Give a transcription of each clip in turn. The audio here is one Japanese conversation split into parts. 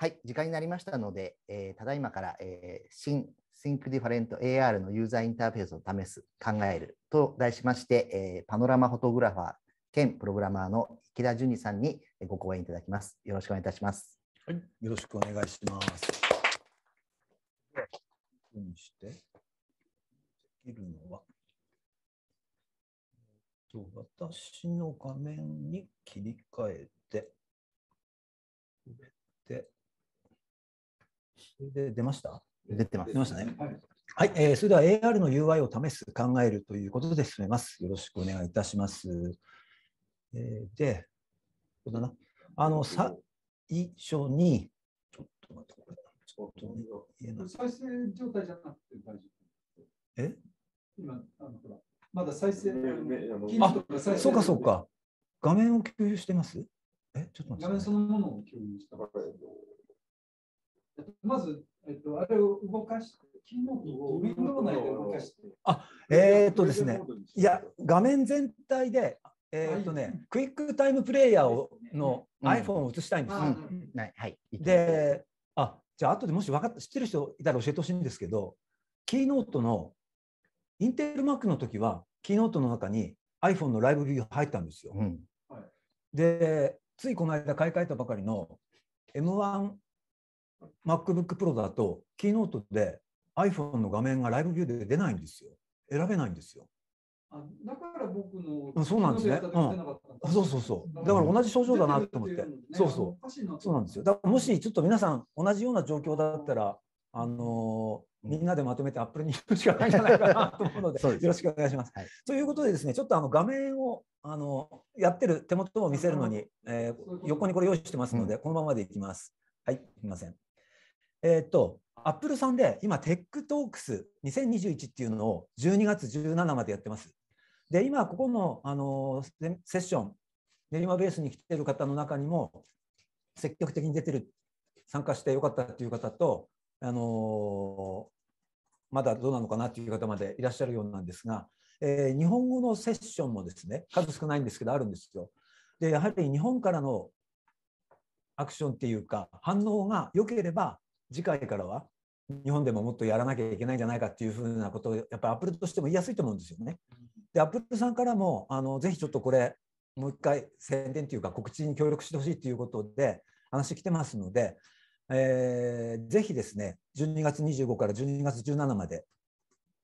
はい、時間になりましたので、えーただいまから、えー新 Think Different AR のユーザーインターフェースを試す、考えると題しまして、えーパノラマフォトグラファー兼プログラマーの池田純二さんにご講演いただきます。よろしくお願いいたします。はい、よろしくお願いします。でにして、できるのは、えっと私の画面に切り替えて、これで、で出ました？出てます出。ましたね。はい、えーそれでは AR の UI を試す、考えるということで進めます。よろしくお願いいたします。えーで、そうだな？あの、最初に、ちょっと待って、これ、ちょっと言えない。再生状態じゃなくて大丈夫。え？今、あのほら、まだ再生。あそうかそう。か。画面を共有してます？え、ちょっと待画面ってください。そのものを共有した。えっとまず、えっと、あれを動かして、キーノートをウィンドウ内で動かして。えーっとですね、いや、画面全体で、えーっとね、クイックタイムプレイヤーをのうん iPhone を映したいんですよ。あうんはい、はい。で、あじゃあ、後でもし分かっ知ってる人いたら教えてほしいんですけど、キーノートの、インテル Mac の時は、キーノートの中に iPhone のライブビュー入ったんですよ。うん、で、ついこの間買い替えたばかりの M1MacBook Pro だと、キーノートで iPhone の画面がライブビューで出ないんですよ。選べないんですよ。あだから僕の。うんそうなんですねキーノートやった時出なかったんそうそうそう。だから同じ症状だなと思って。そうそう。うそうなんですよ。だからもしちょっと皆さん同じような状況だったら、あのーみんなでまとめてアップルに行くしかないんじゃないかなと思うので、よろしくお願いします。はいということでですね、ちょっとあの画面をあのやってる手元を見せるのに、えー横にこれ用意してますので、このままでいきます。はい、すみません。えーと、アップルさんで今、 Tech Talks 2021っていうのを12月17までやってます。で、今、ここの、あのセッション、練馬ベースに来てる方の中にも、積極的に出てる、参加してよかったっていう方と、あのまだどうなのかなっていう方までいらっしゃるようなんですが、えー日本語のセッションもですね、数少ないんですけど、あるんですよ。で、やはり日本からのアクションっていうか、反応が良ければ、次回からは日本でももっとやらなきゃいけないんじゃないかっていうふうなことを、やっぱりアップルとしても言いやすいと思うんですよね。で、アップルさんからも、あのぜひちょっとこれ、もう一回宣伝というか、告知に協力してほしいということで、話来てますので、えーぜひですね、12月25から12月17まで、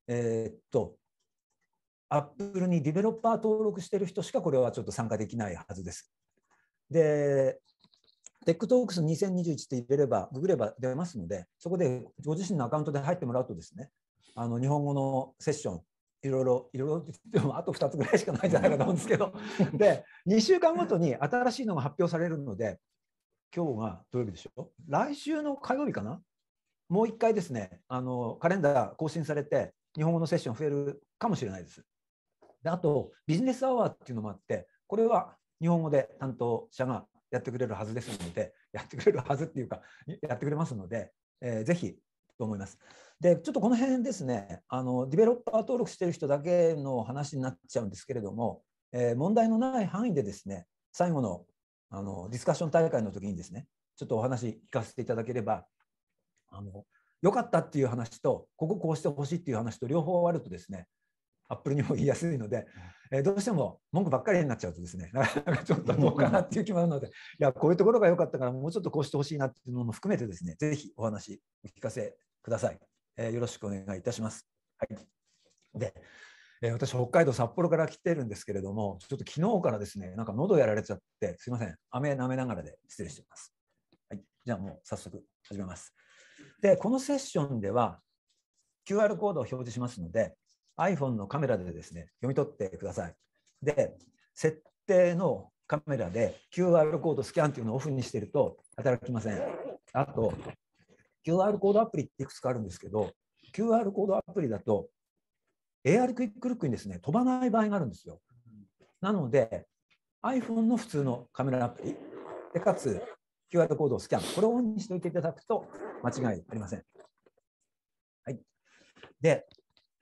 えーっと、アップルにディベロッパー登録している人しかこれはちょっと参加できないはずです。で、 Tech Talks 2021って入れれば、ググれば出ますので、そこでご自身のアカウントで入ってもらうとですね、あの日本語のセッション、いろいろ、いろいろって言ってもあと2つぐらいしかないんじゃないかと思うんですけど、で、2週間ごとに新しいのが発表されるので、今日が土曜日でしょ来週の火曜日かな？もう一回ですね、あのカレンダー更新されて、日本語のセッション増えるかもしれないです。であと、ビジネスアワーっていうのもあって、これは日本語で担当者がやってくれるはずですので、やってくれるはずっていうか、やってくれますので、えーぜひと思います。で、ちょっとこの辺ですね、あのディベロッパー登録してる人だけの話になっちゃうんですけれども、えー問題のない範囲でですね、最後のあのディスカッション大会の時にですね、ちょっとお話聞かせていただければ、あの良かったっていう話と、こここうしてほしいっていう話と両方あるとですね、アップルにも言いやすいので、えーどうしても文句ばっかりになっちゃうとですね、なかなかちょっとどうかなっていう気もあるので、いや、こういうところが良かったから、もうちょっとこうしてほしいなっていうのも含めてですね、ぜひお話お聞かせください。えーよろしくお願いいたします。はい。で、えー私、北海道札幌から来てるんですけれども、ちょっと昨日からですね、なんか喉やられちゃって、すいません、飴舐めながらで失礼しています。はい。じゃあもう早速始めます。で、このセッションでは QR コードを表示しますので、iPhone のカメラでですね、読み取ってください。で、設定のカメラで QR コードスキャンっていうのをオフにしてると働きません。あと、QR コードアプリっていくつかあるんですけど、QR コードアプリだと AR クイックルックにですね、飛ばない場合があるんですよ。なので、iPhone の普通のカメラアプリ、でかつ QR コードをスキャン、これをオンにしておいていただくと間違いありません。はい。で、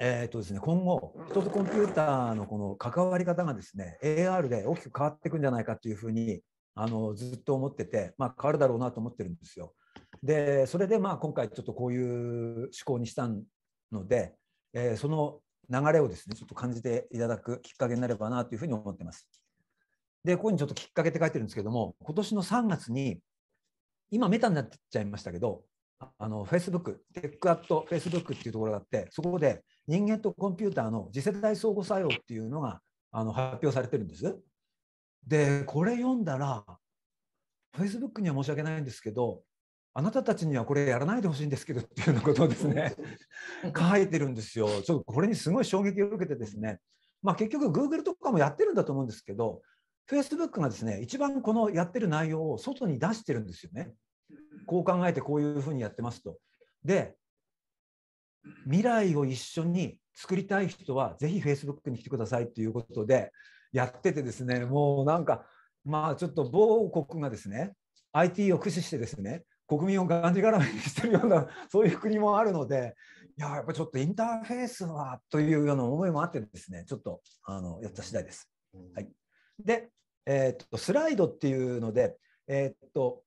えーとですね、今後、人とコンピューターのこの関わり方がですね、AR で大きく変わっていくんじゃないかというふうにあのずっと思ってて、まあ、変わるだろうなと思ってるんですよ。でそれでまあ今回ちょっとこういう思考にしたので、えー、その流れをですねちょっと感じていただくきっかけになればなというふうに思ってます。でここにちょっときっかけって書いてるんですけども今年の3月に今メタになっちゃいましたけどあの Facebook テックアット Facebook っていうところがあってそこで人間とコンピューターの次世代相互作用っていうのがあの発表されてるんです。でこれ読んだら Facebook には申し訳ないんですけどあなたたちにはこれやらないでほしいんですけどっていうようなことをですね書いてるんですよ。ちょっとこれにすごい衝撃を受けてですね、まあ、結局 Google とかもやってるんだと思うんですけど Facebook がですね一番このやってる内容を外に出してるんですよね。こう考えてこういうふうにやってますと。で未来を一緒に作りたい人はぜひ Facebook に来てくださいということでやっててですねもうなんかまあちょっと某国がですね IT を駆使してですね国民をがんじがらめにしてるようなそういう国もあるのでいややっぱちょっとインターフェースはというような思いもあってですねちょっとあのやった次第です。はい、で、えー、っとスライドっていうので、えー、っと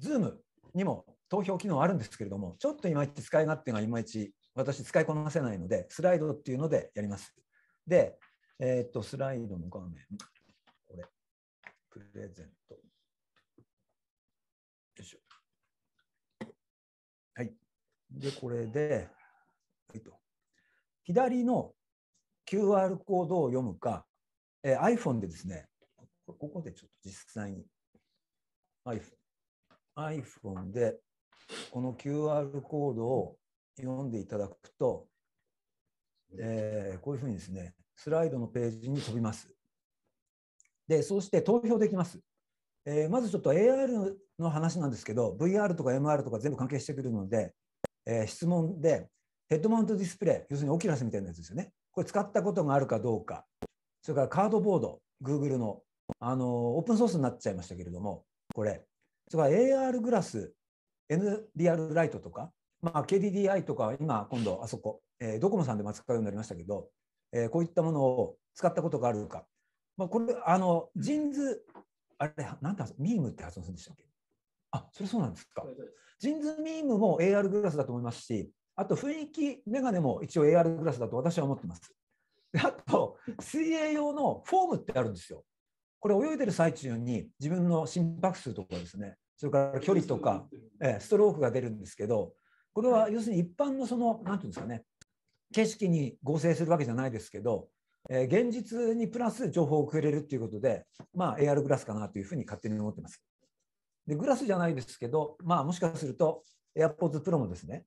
Zoom にも投票機能あるんですけれどもちょっといまいち使い勝手がいまいち私使いこなせないのでスライドっていうのでやります。で、えー、っとスライドの画面これプレゼントよいしょ。はい。で、これで、えっと、左の QR コードを読むか、えー、iPhone でですね、ここでちょっと実際に iPhone, iPhone でこの QR コードを読んでいただくと、えー、こういうふうにですね、スライドのページに飛びます。で、そうして投票できます。えー、まずちょっと AR の話なんですけど VR とか MR とか全部関係してくるので、えー、質問でヘッドマウントディスプレイ要するにオキュラスみたいなやつですよね。これ使ったことがあるかどうか。それからカードボード Google のあのオープンソースになっちゃいましたけれどもこれ。それから AR グラス NDR ライトとか、まあ、KDDI とか今今度あそこ、えー、ドコモさんでも扱うようになりましたけど、えー、こういったものを使ったことがあるか、まあ、これあのジンズあれ、なんてミームって発音するんでしたっけ？あ、それそうなんですか。ジンズミームも AR グラスだと思いますし、あと雰囲気メガネも一応 AR グラスだと私は思ってます。であと、水泳用のフォームってあるんですよ。これ泳いでる最中に自分の心拍数とかですね、それから距離とか、えストロークが出るんですけど、これは要するに一般のその、なんていうんですかね、景色に合成するわけじゃないですけど、え現実にプラス情報をくれるっていうことで、まあ、AR グラスかなというふうに勝手に思ってます。で、グラスじゃないですけど、まあ、もしかすると AirPods Pro もですね、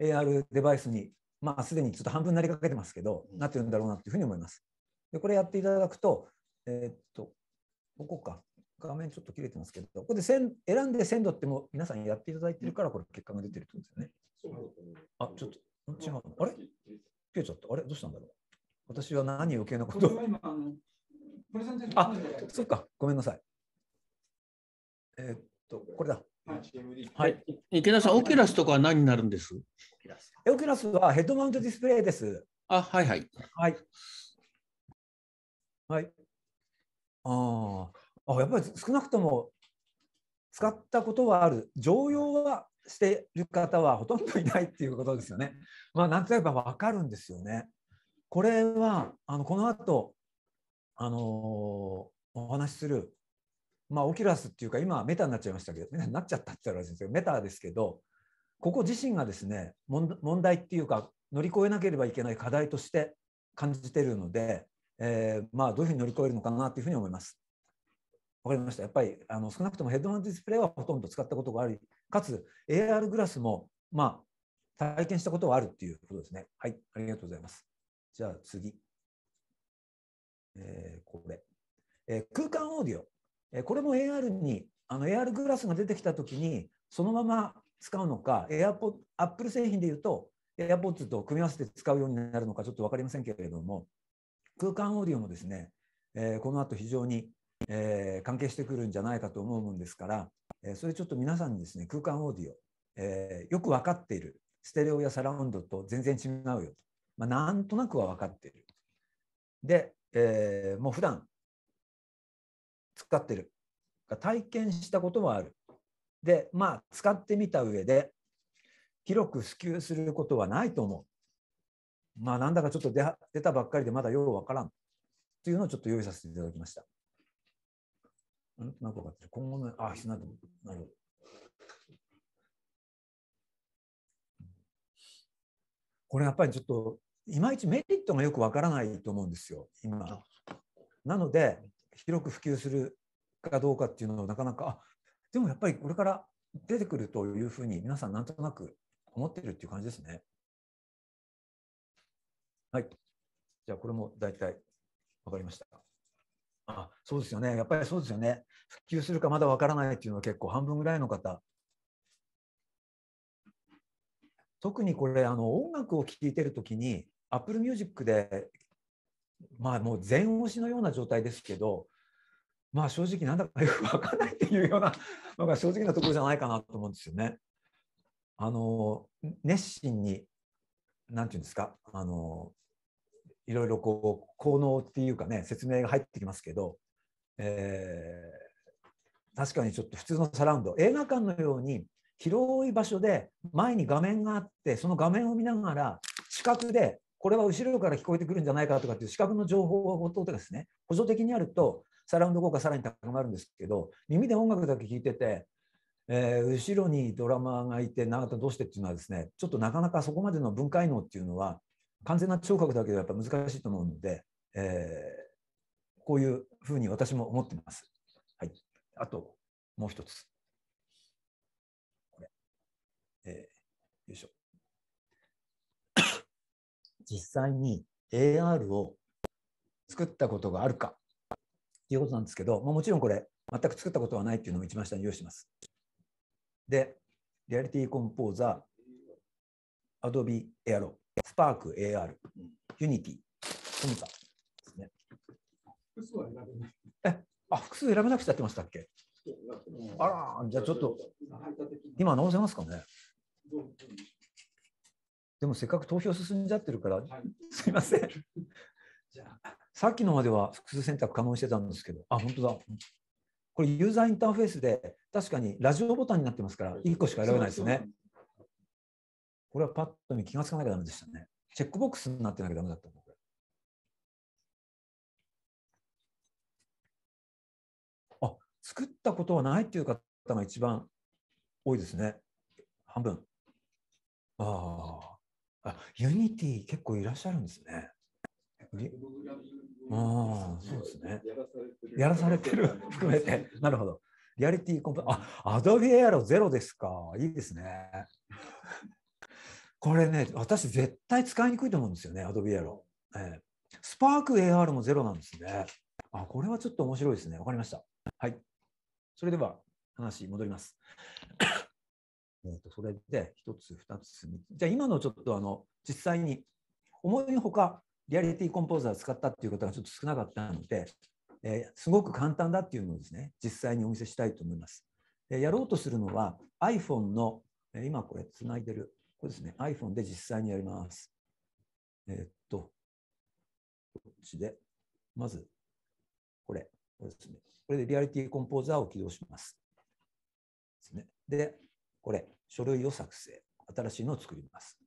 AR デバイスに、まあ、すでにちょっと半分なりかけてますけど、なってるんだろうなというふうに思います。で、これやっていただくと、えー、っと、ここか。画面ちょっと切れてますけど、ここで選んで鮮度っても皆さんやっていただいてるから、これ結果が出てるってことですよね。あ、ちょっと、違う。あれ？切れちゃった。あれ？どうしたんだろう？私は何余計なことを。あ、そっか、ごめんなさい。えー、っと、これだ。はい。池田さん、オキュラスとかは何になるんです？オキュラスはヘッドマウントディスプレイです。あ、はいはい。はい。はい。ああ、あやっぱり少なくとも使ったことはある、常用はしている方はほとんどいないっていうことですよね。まあ、なんとなく分かるんですよね。これはあのこの後あのお話しする、まあ、オキュラスっていうか今メタになっちゃいましたけどメタになっちゃったって言ったらですけどメタですけどここ自身がですね問題っていうか乗り越えなければいけない課題として感じているので、えー、まあどういうふうに乗り越えるのかなというふうに思います。わかりました。やっぱりあの少なくともヘッドマウントディスプレイはほとんど使ったことがあり、かつ AR グラスもまあ体験したことはあるっていうことですね。はい、ありがとうございます。じゃあ次。えー、これ、えー、空間オーディオ。えー、これも AR に、あの AR グラスが出てきたときに、そのまま使うのか、AirPod、Apple 製品でいうと、AirPods と組み合わせて使うようになるのかちょっと分かりませんけれども、空間オーディオもですね、えー、この後非常に、えー、関係してくるんじゃないかと思うもんですから、えー、それちょっと皆さんにですね、空間オーディオ、えー、よく分かっている、ステレオやサラウンドと全然違うよと。まあ、なんとなくは分かっている。で、えー、もう普段使ってる。体験したこともある。で、まあ、使ってみた上で、広く普及することはないと思う。まあ、なんだかちょっと出たばっかりでまだようわからん。というのをちょっと用意させていただきました。なんとなく分かってる。今後の、あ、必要なとなるほど。これやっぱりちょっといまいちメリットがよくわからないと思うんですよ、今。なので、広く普及するかどうかっていうのをなかなか、あでもやっぱりこれから出てくるというふうに皆さんなんとなく思ってるっていう感じですね。はい。じゃあこれも大体わかりました。あ、そうですよね。やっぱりそうですよね。普及するかまだわからないっていうのは結構半分ぐらいの方。特にこれあの音楽を聴いてるときに Apple Music でまあもう全押しのような状態ですけどまあ正直なんだかよくわからないっていうようなのが正直なところじゃないかなと思うんですよね。あの熱心になんていうんですか？あのいろいろこう効能っていうかね説明が入ってきますけど、えー、確かにちょっと普通のサラウンド映画館のように広い場所で前に画面があってその画面を見ながら視覚でこれは後ろから聞こえてくるんじゃないかとかっていう視覚の情報を音でですね。補助的にあるとサラウンド効果さらに高まるんですけど耳で音楽だけ聴いてて、えー、後ろにドラマーがいて長田どうしてっていうのはですねちょっとなかなかそこまでの分解能っていうのは完全な聴覚だけではやっぱ難しいと思うので、えー、こういうふうに私も思っています。はい、あともう一つ。これ。えー、よいしょ。実際に AR を作ったことがあるかっていうことなんですけど、まあ、もちろんこれ全く作ったことはないっていうのを一番下に用意します。で、リアリティコンポーザー、Adobe Aero、Spark AR、Unity、その他ですね。複数は選べない。え、あ、複数選べなくちゃってましたっけ？あら、じゃあちょっと、今直せますかね？でもせっかく投票進んじゃってるから、すいません。じゃあさっきのまでは複数選択可能にしてたんですけど、あ、本当だ。これユーザーインターフェースで確かにラジオボタンになってますから1個しか選べないですね。これはパッと見気がつかなきゃダメでしたね。チェックボックスになってなきゃダメだったあ、作ったことはないっていう方が一番多いですね。半分。ああ、ユニティ結構いらっしゃるんですね。ああ、そうですね。やらされてる 含めて。なるほど。リアリティコンポあ、 Adobe Aero ゼロですか。いいですね。これね、私絶対使いにくいと思うんですよね、 Adobe Aero。えー、 Spark AR もゼロなんですね。あ、これはちょっと面白いですね。わかりました。はい。それでは話戻ります。えーとそれで1つ、2つ、じゃあ今のちょっとあの実際に思いのほかリアリティコンポーザーを使ったっていうことがちょっと少なかったので、えー、すごく簡単だっていうのをですね、実際にお見せしたいと思います。でやろうとするのは iPhone の、え今これつないでる、これですね、iPhone で実際にやります。えー、っと、こっちで、まず、これ、これですね。これでリアリティコンポーザーを起動します。ですね、で、これ、書類を作成。新しいのを作ります。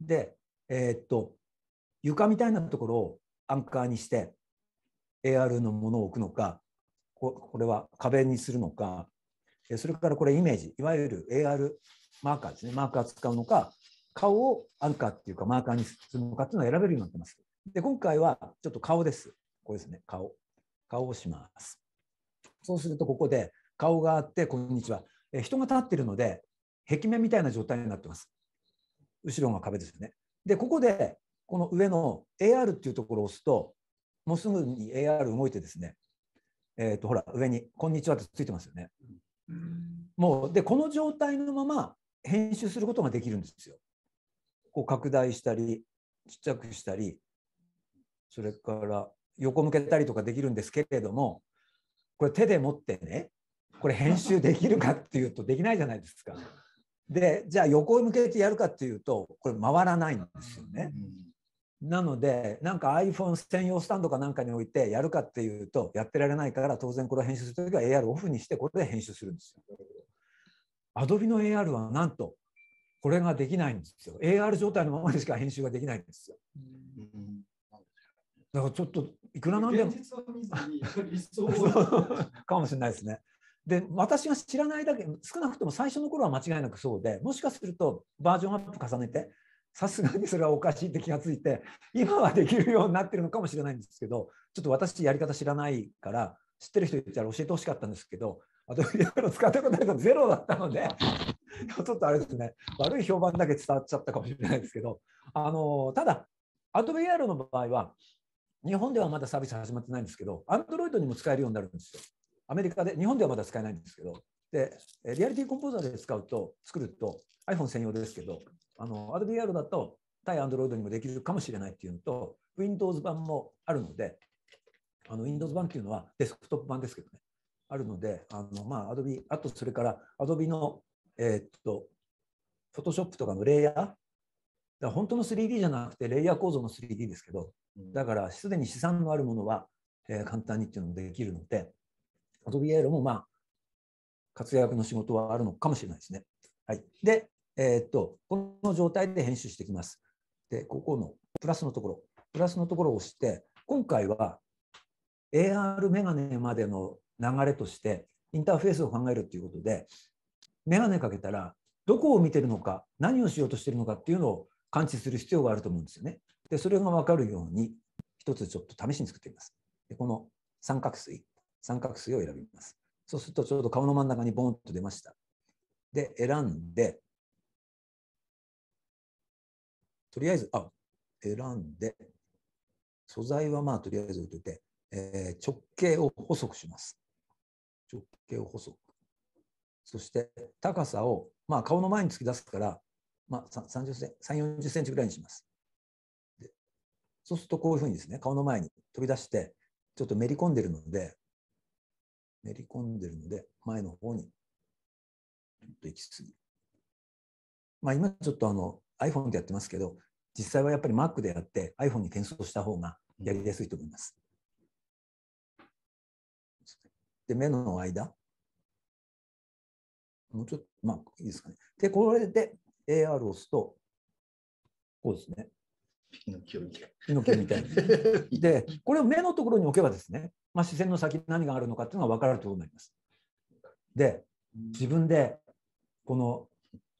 で、えー、っと、床みたいなところをアンカーにして AR のものを置くのかこれは壁にするのかそれからこれイメージいわゆる AR マーカーですねマーカー使うのか顔をアンカーっていうかマーカーにするのかっていうのを選べるようになってます。で今回はちょっと顔です。これですね顔。顔をします。そうするとここで顔があってこんにちは。え人が立ってるので壁面みたいな状態になってます。後ろが壁ですよね。でここでこの上の AR っていうところを押すと、もうすぐに AR 動いてですね、えっ、ー、と、ほら、上に、こんにちはってついてますよね。もう、で、この状態のまま編集することができるんですよ。こう拡大したり、ちっちゃくしたり、それから横向けたりとかできるんですけれども、これ手で持ってね、これ編集できるかっていうとできないじゃないですか。で、じゃあ横向けてやるかっていうと、これ回らないんですよね。なので、なんか iPhone 専用スタンドかなんかに置いてやるかっていうと、やってられないから、当然これを編集するときは AR オフにして、これで編集するんですよ。Adobe の AR はなんと、これができないんですよ。AR 状態のままでしか編集ができないんですよ。うんだからちょっといくらなんでもかもしれないですね。で私が知らないだけ少なくとも最初の頃は間違いなくそうでもしかするとバージョンアップ重ねてさすがにそれはおかしいって気がついて今はできるようになってるのかもしれないんですけどちょっと私やり方知らないから知ってる人いたら教えてほしかったんですけどあと使ったことないとゼロだったのでちょっとあれですね悪い評判だけ伝わっちゃったかもしれないですけどあのただ AdobeAR の場合は日本ではまだサービス始まってないんですけど、Android にも使えるようになるんですよ。アメリカで、日本ではまだ使えないんですけど、で、リアリティコンポーザーで使うと、作ると iPhone 専用ですけど、あの AdobeAR だと対 Android にもできるかもしれないっていうのと、Windows 版もあるので、あの Windows 版っていうのはデスクトップ版ですけどね、あるので、あのまあ、Adobe、あとそれから Adobe の、えーっと、Photoshop とかのレイヤー、だ本当の 3D じゃなくてレイヤー構造の 3D ですけど、だからすでに資産のあるものは、えー簡単にっていうのもできるので、Adobe Air もまあ活躍の仕事はあるのかもしれないですね。はい、で、えーっと、この状態で編集していきます。で、ここのプラスのところ、プラスのところを押して、今回は AR メガネまでの流れとしてインターフェースを考えるということで、メガネかけたらどこを見てるのか、何をしようとしてるのかっていうのを感知する必要があると思うんですよね。で、それが分かるように、一つちょっと試しに作ってみます。でこの三角錐、三角錐を選びます。そうすると、ちょうど顔の真ん中にボンと出ました。で、選んで、とりあえず、あ、選んで、素材はまあとりあえず置いといて、えー直径を細くします。直径を細く。そして高さを、まあ、顔の前に突き出すから、まあ、30セン3、40センチぐらいにします。でそうするとこういうふうにですね、顔の前に飛び出して、ちょっとめり込んでるので、めり込んでるので、前の方に、ちょっと行き過ぎ。まあ、今ちょっとあの iPhone でやってますけど、実際はやっぱり Mac でやって iPhone に転送した方がやりやすいと思います。で、目の間？もうちょっと、まあいいですかね。で、これで AR を押すと、こうですね。ピノキオみたいピノキオみたいに。で、これを目のところに置けばですね、まあ、視線の先に何があるのかっていうのが分かるということになります。で、自分でこの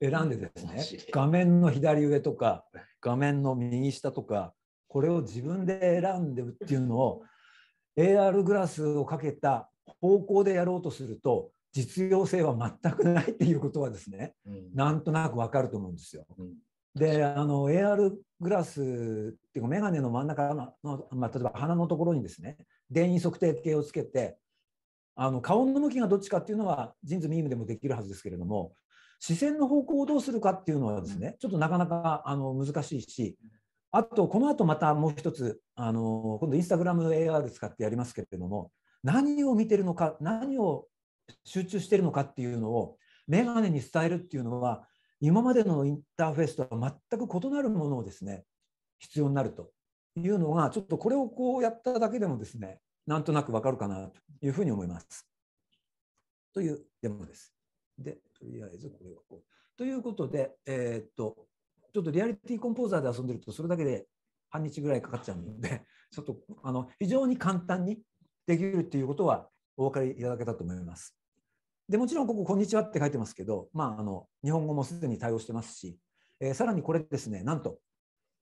選んでですね画面の左上とか、画面の右下とか、これを自分で選んでるっていうのを AR グラスをかけた方向でやろうとすると、実用性は全くないっていうことはですね、うん。なんとなく分かると思うんですよ。うん。で、あの AR グラスっていうか、メガネの真ん中の、のまあ、例えば鼻のところにですね、電位測定計をつけて、あの顔の向きがどっちかっていうのは、ジンズミームでもできるはずですけれども、視線の方向をどうするかっていうのはですね、ちょっとなかなかあの難しいし、あと、この後またもう一つ、あの今度、インスタグラムの AR 使ってやりますけれども、何を見てるのか、何を集中してるのかっていうのを、メガネに伝えるっていうのは、今までのインターフェースとは全く異なるものをですね、必要になるというのが、ちょっとこれをこうやっただけでもですね、なんとなくわかるかなというふうに思います。というデモです。で、とりあえずこれをこう。ということで、えーっと、ちょっとリアリティコンポーザーで遊んでると、それだけで半日ぐらいかかっちゃうので、ちょっとあの非常に簡単にできるっていうことはお分かりいただけたと思います。でもちろんここ、こんにちはって書いてますけど、まあ、あの日本語もすでに対応してますし、えーさらにこれですね、なんと、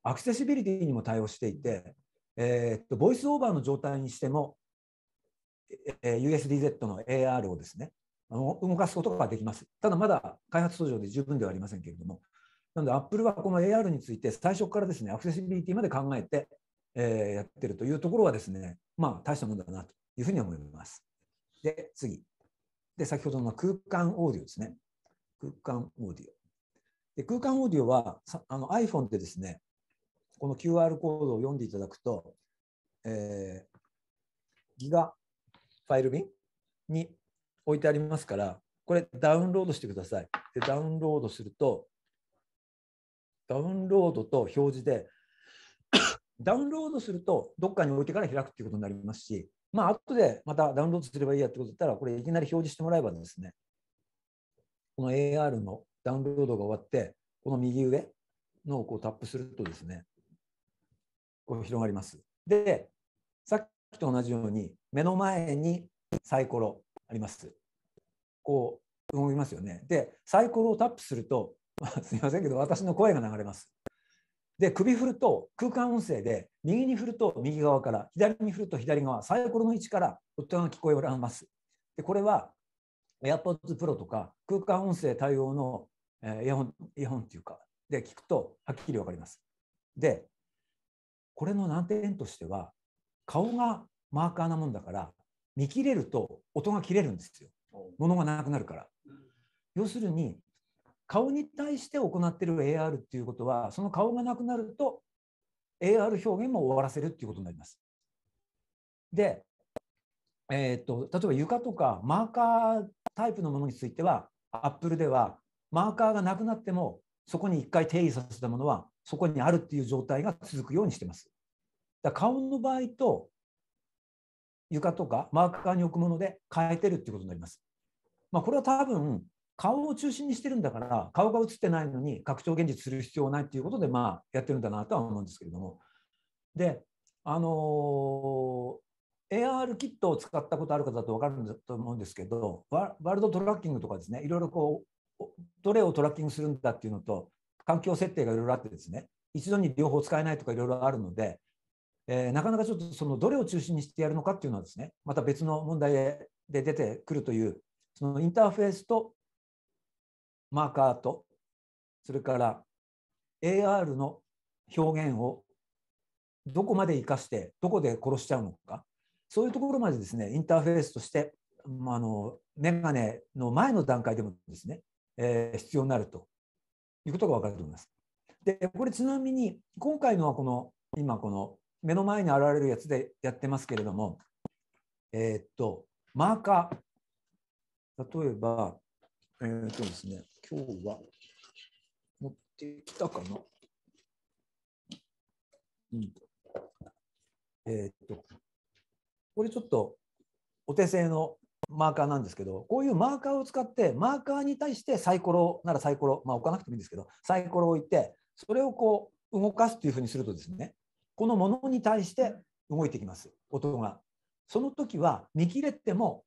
アクセシビリティにも対応していて、えーっとボイスオーバーの状態にしても、えー USDZ の AR をですね、あの動かすことができます。ただまだ開発途上で十分ではありませんけれども、なので Apple はこの AR について最初からですね、アクセシビリティまで考えて、えーやってるというところはですね、まあ大したもんだなというふうに思います。で、次。で、先ほどの空間オーディオですね。空間オーディオ。で空間オーディオはあの iPhone でですね、この QR コードを読んでいただくと、えーギガファイル便に置いてありますから、これダウンロードしてください。で、ダウンロードすると、ダウンロードと表示で、ダウンロードすると、どっかに置いてから開くっていうことになりますし、まあ、後でまたダウンロードすればいいやってことだったら、これいきなり表示してもらえばですね、この AR のダウンロードが終わって、この右上のをこうタップするとですね、こう広がります。で、さっきと同じように、目の前にサイコロあります。こう動きますよね。で、サイコロをタップすると、すみませんけど、私の声が流れます。で、首振ると空間音声で、右に振ると右側から、左に振ると左側、サイコロの位置から音が聞こえます。で、これは AirPods Pro とか空間音声対応のえーイヤホン、イヤホンっていうか、で聞くとはっきりわかります。で、これの難点としては、顔がマーカーなもんだから、見切れると音が切れるんですよ。物がなくなるから。要するに、顔に対して行っている AR っていうことは、その顔がなくなると AR 表現も終わらせるっていうことになります。で、えー、と例えば床とかマーカータイプのものについては、Apple ではマーカーがなくなっても、そこに一回定義させたものは、そこにあるっていう状態が続くようにしてます。だ顔の場合と床とかマーカーに置くもので変えてるっていうことになります。まあ、これは多分顔を中心にしてるんだから顔が映ってないのに拡張現実する必要はないっていうことでまあやってるんだなとは思うんですけれども。であのー AR キットを使ったことある方だと分かると思うんですけどワールドトラッキングとかですねいろいろこうどれをトラッキングするんだっていうのと環境設定がいろいろあってですね一度に両方使えないとかいろいろあるので、えーなかなかちょっとそのどれを中心にしてやるのかっていうのはですねまた別の問題で出てくるというそのインターフェースとマーカーとそれから AR の表現をどこまで生かしてどこで殺しちゃうのか。そういうところまでですねインターフェースとして、まあ、あのメガネの前の段階でもですね、えー必要になると。いうことが分かると思います。でこれちなみに今回のはこの今この目の前に現れるやつでやってますけれどもえーっとマーカー。例えばえーっとですね今日は持ってきたかな、うん、えーっとこれちょっとお手製のマーカーなんですけど、こういうマーカーを使って、マーカーに対してサイコロならサイコロ、まあ、置かなくてもいいんですけど、サイコロを置いて、それをこう動かすというふうにするとですね、このものに対して動いてきます、音が。その時は見切れても、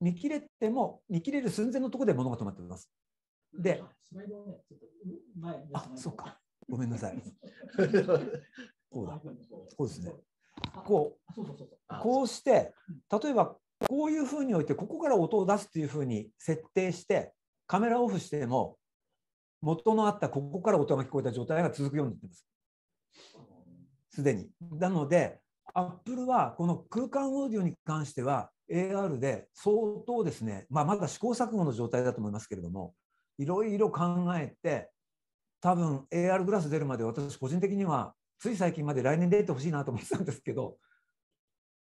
見切れても、見切れる寸前のところで物が止まっています。で、あ、そうか。ごめんなさい。こうだ。こうですね。こう。こうして、例えばこういうふうに置いて、ここから音を出すっていうふうに設定して、カメラオフしても、元のあったここから音が聞こえた状態が続くようになっています。すでに。なので、Apple はこの空間オーディオに関しては AR で相当ですね、まあ、まだ試行錯誤の状態だと思いますけれども、いろいろ考えて、多分 AR グラス出るまで私個人的にはつい最近まで来年出てほしいなと思ってたんですけど、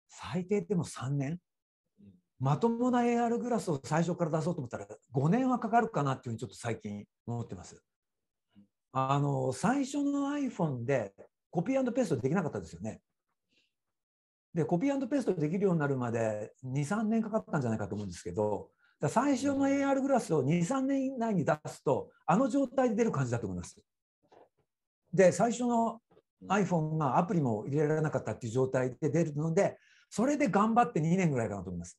最低でも3年？まともな AR グラスを最初から出そうと思ったら5年はかかるかなっていうふうにちょっと最近思ってます。あの最初の iPhone でコピーペーストできなかったですよね。でコピーペーストできるようになるまで23年かかったんじゃないかと思うんですけど最初の AR グラスを23年以内に出すとあの状態で出る感じだと思います。で最初の iPhone がアプリも入れられなかったっていう状態で出るのでそれで頑張って2年ぐらいかなと思います。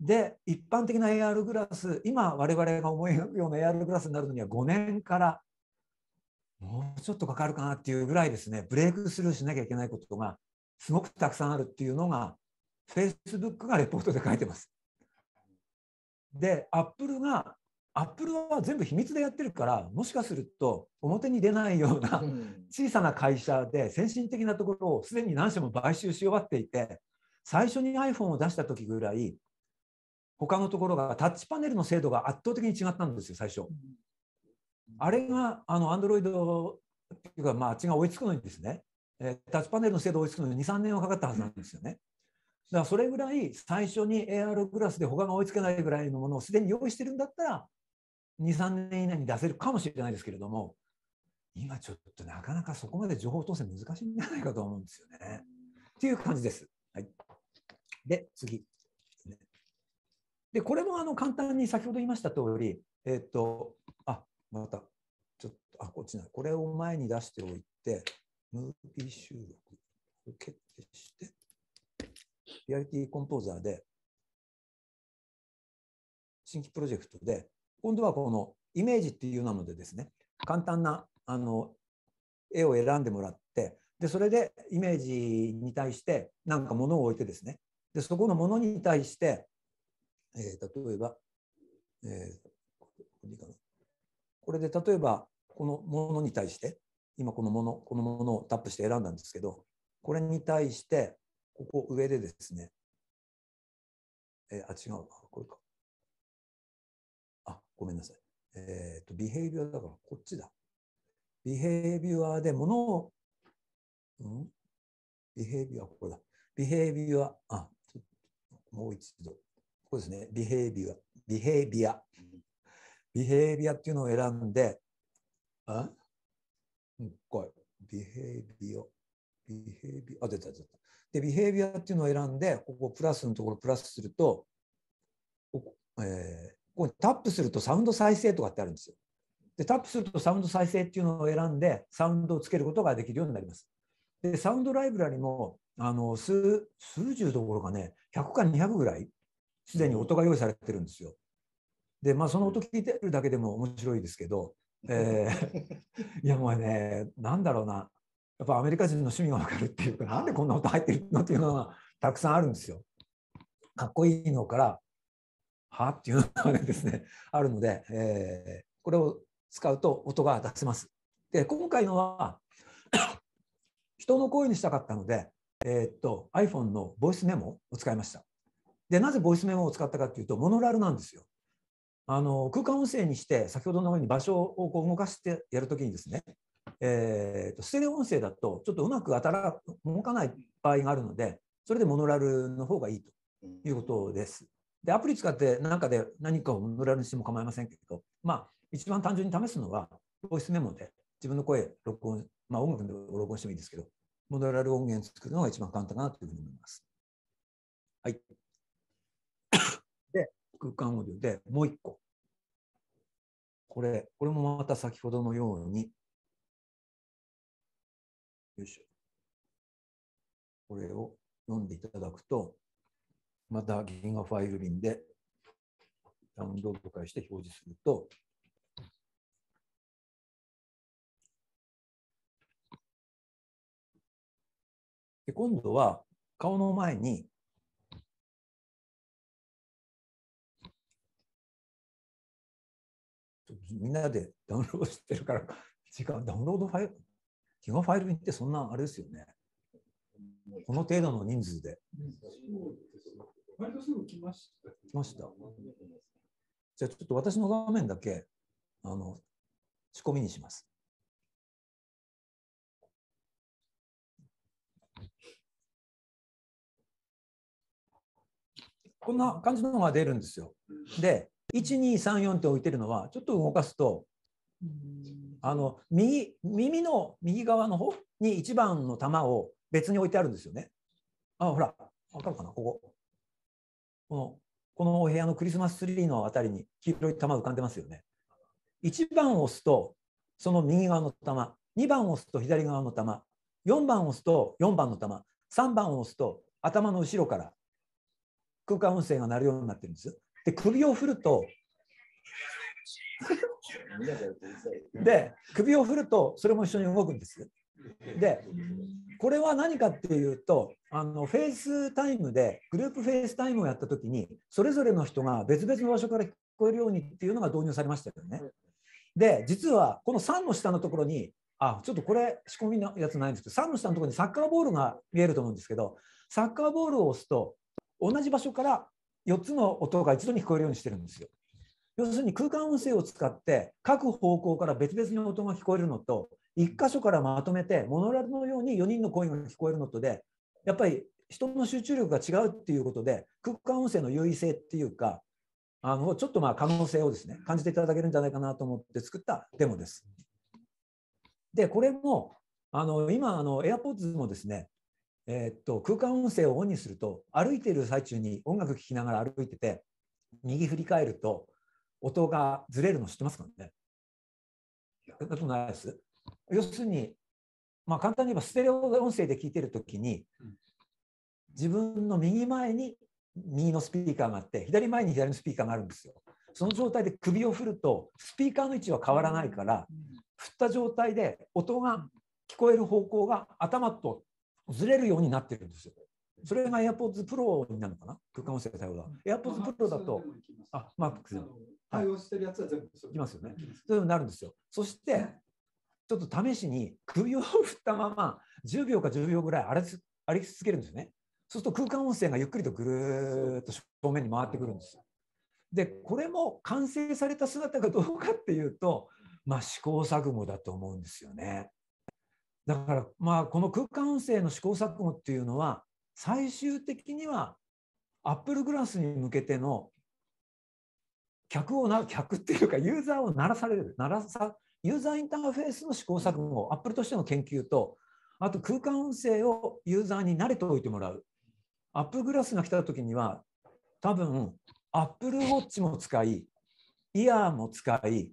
で一般的な AR グラス今我々が思い描くような AR グラスになるのには5年からもうちょっとかかるかなっていうぐらいですねブレイクスルーしなきゃいけないことがすごくたくさんあるっていうのが Facebook がレポートで書いてます。で Apple が Apple は全部秘密でやってるからもしかすると表に出ないような小さな会社で先進的なところをすでに何社も買収し終わっていて最初に iPhone を出した時ぐらい他のところがタッチパネルの精度が圧倒的に違ったんですよ最初。あれがあの Android っていうかまああっちが追いつくのにですね、えータッチパネルの精度を追いつくのに2、3年はかかったはずなんですよね。だからそれぐらい最初に AR グラスで他が追いつけないぐらいのものをすでに用意してるんだったら2、3年以内に出せるかもしれないですけれども今ちょっとなかなかそこまで情報統制難しいんじゃないかと思うんですよね。っていう感じです。はい、で次で。これもあの簡単に先ほど言いました通り、えっ、と、あ、また、ちょっと、あ、こっちない。これを前に出しておいて、ムービー収録。を決定して、リアリティコンポーザーで、新規プロジェクトで、今度はこのイメージっていうなのでですね、簡単なあの絵を選んでもらって、でそれでイメージに対して何か物を置いてですね、でそこの物に対して、えー例えば、えーこれで例えばこのものに対して、今このもの、このものをタップして選んだんですけど、これに対して、ここ上でですね、えーあ、違うわ、これか。あ、ごめんなさい。えっ、と、ビヘイビュアだからこっちだ。ビヘイビュアでものを、ん？ビヘイビュア、ここだ。ビヘイビュア、あ、ちょっともう一度。ここですね。ビヘイビュア、ビヘイビア。ビヘイビアっていうのを選んで、あ？もう一回。ビヘイビア、ビヘイビア、あ、出た出た。で、ビヘイビアっていうのを選んで、ここプラスのところプラスすると、ここえーここにタップするとサウンド再生とかってあるんですよ。で、タップするとサウンド再生っていうのを選んで、サウンドをつけることができるようになります。で、サウンドライブラリも、あの、数、数十どころかね、100か200ぐらい、すでに音が用意されてるんですよ。で、まあ、その音聞いてるだけでも面白いですけど、えーいや、もうね、なんだろうな、やっぱアメリカ人の趣味がわかるっていうか、なんでこんな音入ってるのっていうのがたくさんあるんですよ。かっこいいのから、はっていうのがですね、あるので、えーこれを使うと音が出せます。で、今回のは、人の声にしたかったので、えーっと、iPhone のボイスメモを使いました。で、なぜボイスメモを使ったかというと、モノラルなんですよ。あの空間音声にして、先ほどのように場所をこう動かしてやるときにですね、えーと、ステレオ音声だと、ちょっとうまく当たら動かない場合があるので、それでモノラルの方がいいということです。で、アプリ使って何かで何かをモノラルにしても構いませんけど、まあ、一番単純に試すのは、ボイスメモで自分の声、録音、まあ音楽で録音してもいいですけど、モノラル音源作るのが一番簡単かなというふうに思います。はい。空間オーディオでもう一個。これ、これもまた先ほどのように、よいしょ。これを読んでいただくと、またギガファイル便でダウンロード会して表示すると、で今度は顔の前にみんなでダウンロードしてるから時間ダウンロードファイルギガファイル便ってそんなあれですよねこの程度の人数で割とすぐ来ました。来ましたじゃあちょっと私の画面だけあの仕込みにしますこんな感じのが出るんですよ。で、1234って置いてるのは、ちょっと動かすと、あの右耳の右側の方に1番の玉を別に置いてあるんですよね。あ、ほら、わかるかな、ここ。このこのお部屋のクリスマスツリーのあたりに黄色い玉浮かんでますよね。1番を押すと、その右側の玉、2番を押すと左側の玉、4番を押すと4番の玉、3番を押すと頭の後ろから空間音声が鳴るようになってるんです。で、首を振ると、で、首を振ると、それも一緒に動くんです。で、これは何かっていうと、あの FaceTime で、グループ FaceTime をやったときに、それぞれの人が別々の場所から聞こえるようにっていうのが導入されましたよね。で、実はこの3の下のところに、あ、ちょっとこれ仕込みのやつないんですけど、3の下のところにサッカーボールが見えると思うんですけど、サッカーボールを押すと、同じ場所から4つの音が一度に聞こえるようにしてるんですよ。要するに空間音声を使って各方向から別々に音が聞こえるのと1箇所からまとめてモノラルのように4人の声が聞こえるのとでやっぱり人の集中力が違うっていうことで空間音声の優位性っていうかあのちょっとまあ可能性をですね感じていただけるんじゃないかなと思って作ったデモです。でこれもあの今あの AirPods もですねえーっと空間音声をオンにすると歩いている最中に音楽聴きながら歩いてて右振り返ると音がずれるの知ってますかね？やったことないです。要するに、まあ、簡単に言えばステレオ音声で聞いてるときにうん自分の右前に右のスピーカーがあって左前に左のスピーカーがあるんですよ。その状態で首を振るとスピーカーの位置は変わらないから振った状態で音が聞こえる方向が頭とずれるようになってるんですよ。それが AirPods Pro になるのかな？空間音声対応だ。AirPods Pro だと、あ、Max でも対応してるやつは全部そいきますよねそういうになるんですよ。そして、ちょっと試しに首を振ったまま10秒か10秒ぐらい歩き歩き続けるんですよね。そうすると空間音声がゆっくりとぐるーっと正面に回ってくるんですよ。で、これも完成された姿がどうかっていうと、まあ試行錯誤だと思うんですよね。だから、まあこの空間音声の試行錯誤っていうのは、最終的には Apple グラスに向けての客をな、客っていうか、ユーザーを鳴らされる、鳴らさ、ユーザーインターフェースの試行錯誤、アップルとしての研究と、あと空間音声をユーザーに慣れておいてもらう。アップルグラスが来た時には、多分、アップルウォッチも使い、イヤーも使い、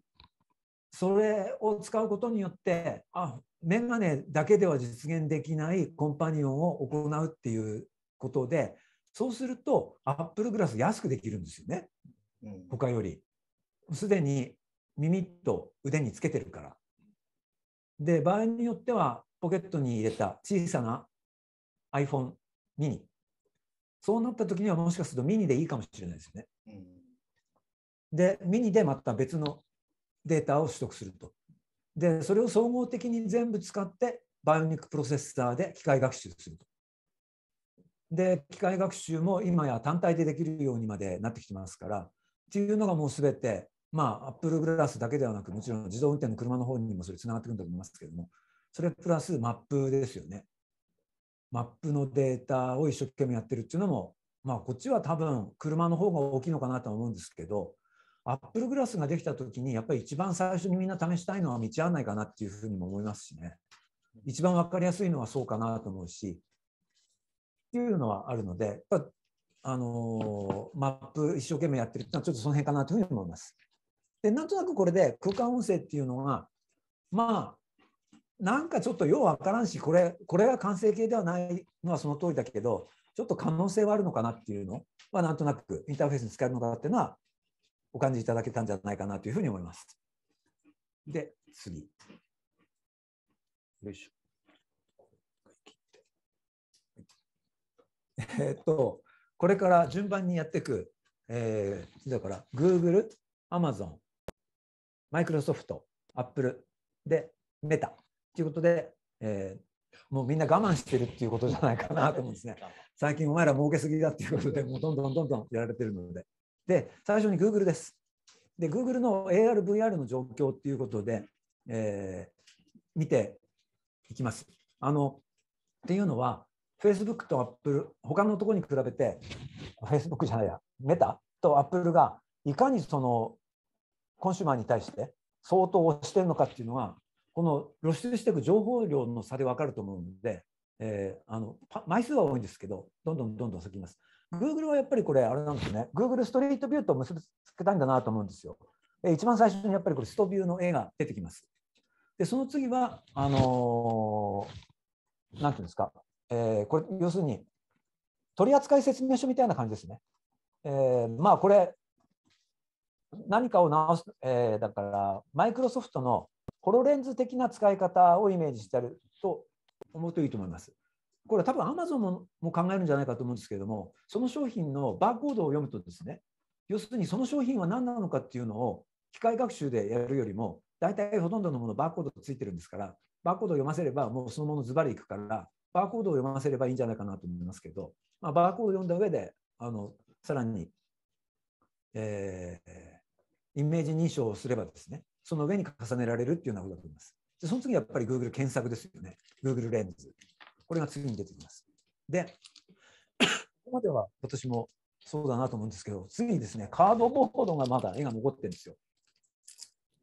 それを使うことによって、あ、メガネだけでは実現できないコンパニオンを行うっていうことで、そうすると、アップルグラス安くできるんですよね。うん他より。すでに耳と腕につけてるから。で、場合によっては、ポケットに入れた小さな iPhone mini。そうなった時にはもしかするとミニでいいかもしれないですよね。うんで、ミニでまた別のデータを取得すると。で、それを総合的に全部使って、 Bionic プロセッサーで機械学習すると。で、機械学習も今や単体でできるようにまでなってきてますから、っていうのがもうすべて、まあ、 Apple Glass だけではなく、もちろん自動運転の車の方にもそれつながってくるんだと思いますけども、それプラスマップですよね。マップのデータを一生懸命やってるっていうのも、まあ、こっちは多分車の方が大きいのかなとは思うんですけど、アップルグラスができたときに、やっぱり一番最初にみんな試したいのは道案内かなっていうふうにも思いますしね。一番わかりやすいのはそうかなと思うし、っていうのはあるので、やっぱあのーマップ一生懸命やってるっていうのはちょっとその辺かなというふうに思います。で、なんとなくこれで空間音声っていうのが、まあ、なんかちょっとようわからんし、これ、これが完成形ではないのはその通りだけど、ちょっと可能性はあるのかなっていうのは、なんとなくインターフェースに使えるのかっていうのは、お感じいただけたんじゃないかなというふうに思います。で、次。よいしょ。えーっと、これから順番にやっていく、えーだから、Google、Amazon、Microsoft、Apple で、メタということで、えーもうみんな我慢してるっていうことじゃないかなと思うんですね。最近お前ら儲けすぎだっていうことで、もうどんどんどんどんやられてるので。で、最初に Google です。で、Google の AR、VR の状況っていうことで、えー見ていきます。あの、っていうのは、Facebook と Apple、他のところに比べて、Facebook じゃないや、メタと Apple がいかにそのコンシューマーに対して相当をしてるのかっていうのは、この露出していく情報量の差で分かると思うので、えーあの枚数は多いんですけど、どんどんどんどん先きます。Google はやっぱりこれ、あれなんですね、Google ストリートビューと結びつけたいんだなと思うんですよ。一番最初にやっぱりこれ、ストビューの絵が出てきます。で、その次は、あのーなんていうんですか、えーこれ、要するに、取扱説明書みたいな感じですね。えーまあ、これ、何かを直す、えーだから、マイクロソフトのホロレンズ的な使い方をイメージしてあると思うといいと思います。これ多分 Amazon も考えるんじゃないかと思うんですけれども、その商品のバーコードを読むとですね、要するにその商品は何なのかっていうのを機械学習でやるよりも、大体ほとんどのものバーコードついてるんですから、バーコードを読ませればもうそのものズバリいくから、バーコードを読ませればいいんじゃないかなと思いますけど、まあ、バーコードを読んだ上で、あのさらに、えーイメージ認証をすればですね、その上に重ねられるっていうようなことだと思います。でその次はやっぱり Google 検索ですよね。Google レンズ。これが次に出てきます。で、ここまでは私もそうだなと思うんですけど、次にですね、カードボードがまだ絵が残ってるんですよ。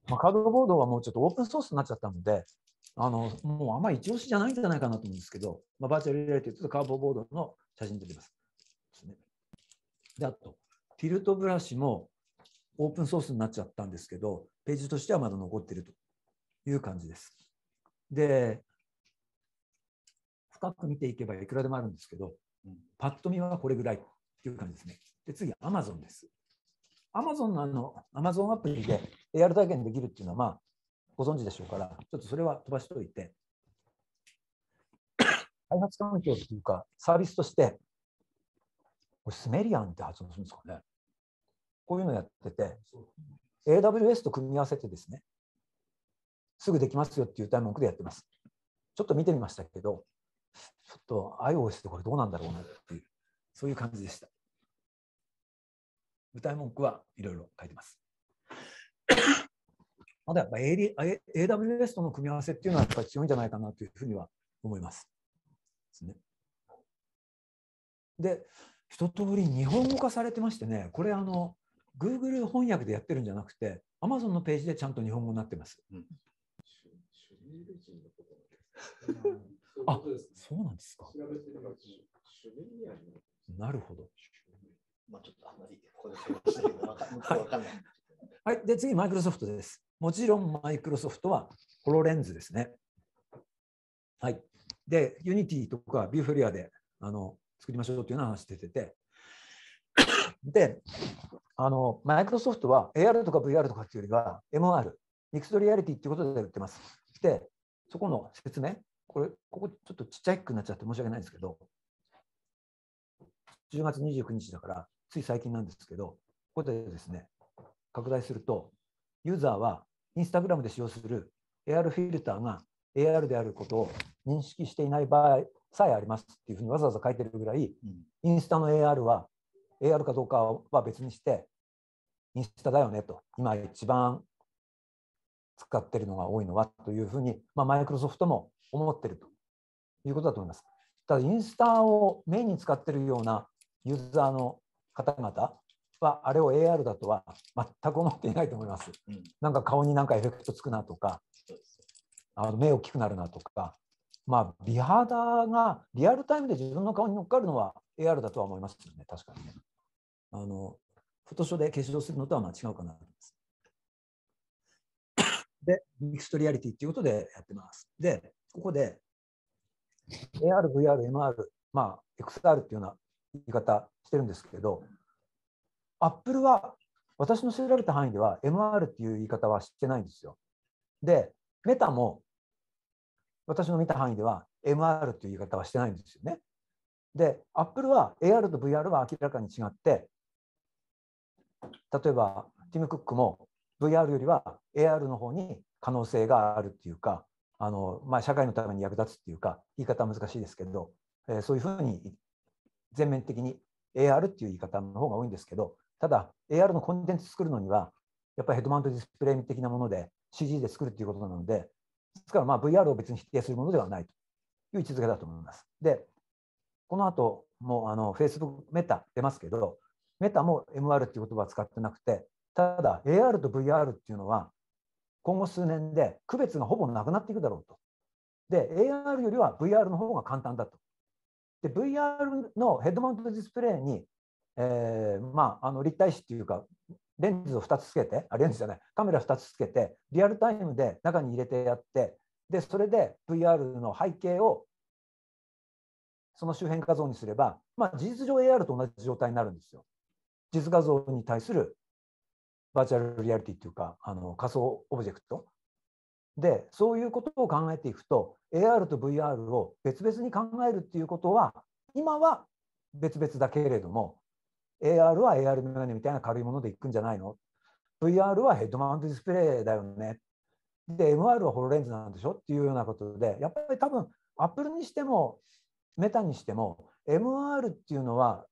まあ、カードボードはもうちょっとオープンソースになっちゃったので、あのもうあんまり一押しじゃないんじゃないかなと思うんですけど、まあ、バーチャルリアリティとカードボードの写真出てます。で、あと、ティルトブラシもオープンソースになっちゃったんですけど、ページとしてはまだ残ってるという感じです。で、深く見ていけばいくらでもあるんですけど、パッと見はこれぐらいっていう感じですね。で、次、Amazon です。Amazon のあの、Amazon アプリで AR 体験できるっていうのは、まあ、ご存知でしょうから、ちょっとそれは飛ばしておいて、開発環境っていうか、サービスとして、これスメリアンって発音するんですかね。こういうのやってて、AWS と組み合わせてですね、すぐできますよっていう題目でやってます。ちょっと見てみましたけど、ちょっと iOS でこれどうなんだろうなっていう、そういう感じでした。舞台文句はいろいろ書いてます。まだやっぱ AD AWS との組み合わせっていうのはやっぱり強いんじゃないかなというふうには思います。ですね、で、一通り日本語化されてましてね、これあの、Google 翻訳でやってるんじゃなくて、Amazon のページでちゃんと日本語になってます。うん、あそうなんですか。なるほど。まあ、ちょっとあんまりここで紹介したけど、わかんない。はい、で次、マイクロソフトです。もちろんマイクロソフトはホロレンズですね。はい。で、Unity とか v ューフリアであの作りましょうというような話出てて、で、あのマイクロソフトは AR とか VR とかっていうよりは MR、 Mixed Reality っていうことで売ってます。で、そこの説明、これ、ここちょっとちっちゃくなっちゃって申し訳ないんですけど、10月29日だから、つい最近なんですけど、ここでですね、拡大すると、ユーザーはインスタグラムで使用する AR フィルターが AR であることを認識していない場合さえありますっていうふうにわざわざ書いてるぐらい、インスタの AR は AR かどうかは別にして、インスタだよねと、今一番使ってるのが多いのはというふうに、まあ、マイクロソフトも思ってるということだと思います。ただ、インスタをメインに使ってるようなユーザーの方々は、あれを AR だとは全く思っていないと思います。うん、なんか顔になんかエフェクトつくなとか、あの目大きくなるなとか、まあ、美肌がリアルタイムで自分の顔に乗っかるのは AR だとは思いますよね、確かにね。あの、フォトショーで化粧するのとはまあ違うかなと思います。で、ミクストリアリティっていうことでやってます。で、ここで AR、VR、MR、まあ、XR っていうような言い方してるんですけど、Apple は私の調べた範囲では MR っていう言い方はしてないんですよ。で、メタも私の見た範囲では MR っていう言い方はしてないんですよね。で、Apple は AR と VR は明らかに違って、例えばティム・クックも VR よりは AR の方に可能性があるっていうか、あのまあ、社会のために役立つっていうか、言い方は難しいですけど、えー、そういうふうに全面的に AR っていう言い方の方が多いんですけど、ただ AR のコンテンツ作るのには、やっぱりヘッドマウントディスプレイ的なもので CG で作るっていうことなので、ですからまあ VR を別に否定するものではないという位置づけだと思います。で、この後もあの Facebook メタ出ますけど、メタも MR っていう言葉は使ってなくて、ただ AR と VR っていうのは今後数年で区別がほぼなくなっていくだろうと。で、AR よりは VR の方が簡単だと。で、VR のヘッドマウントディスプレイに、えー、まあ、あの立体視っていうか、レンズを2つつけて、あ、レンズじゃない、カメラ2つつけて、リアルタイムで中に入れてやって、で、それで VR の背景をその周辺画像にすれば、まあ、事実上 AR と同じ状態になるんですよ。実画像に対するバーチャルリアリティっていうか、あの仮想オブジェクト。で、そういうことを考えていくと、AR と VR を別々に考えるっていうことは、今は別々だけれども、AR は AR メガネみたいな軽いものでいくんじゃないの ?VR はヘッドマウントディスプレイだよね。で、MR はホロレンズなんでしょ？っていうようなことで、やっぱり多分、Apple にしても、メタにしても、MR っていうのは、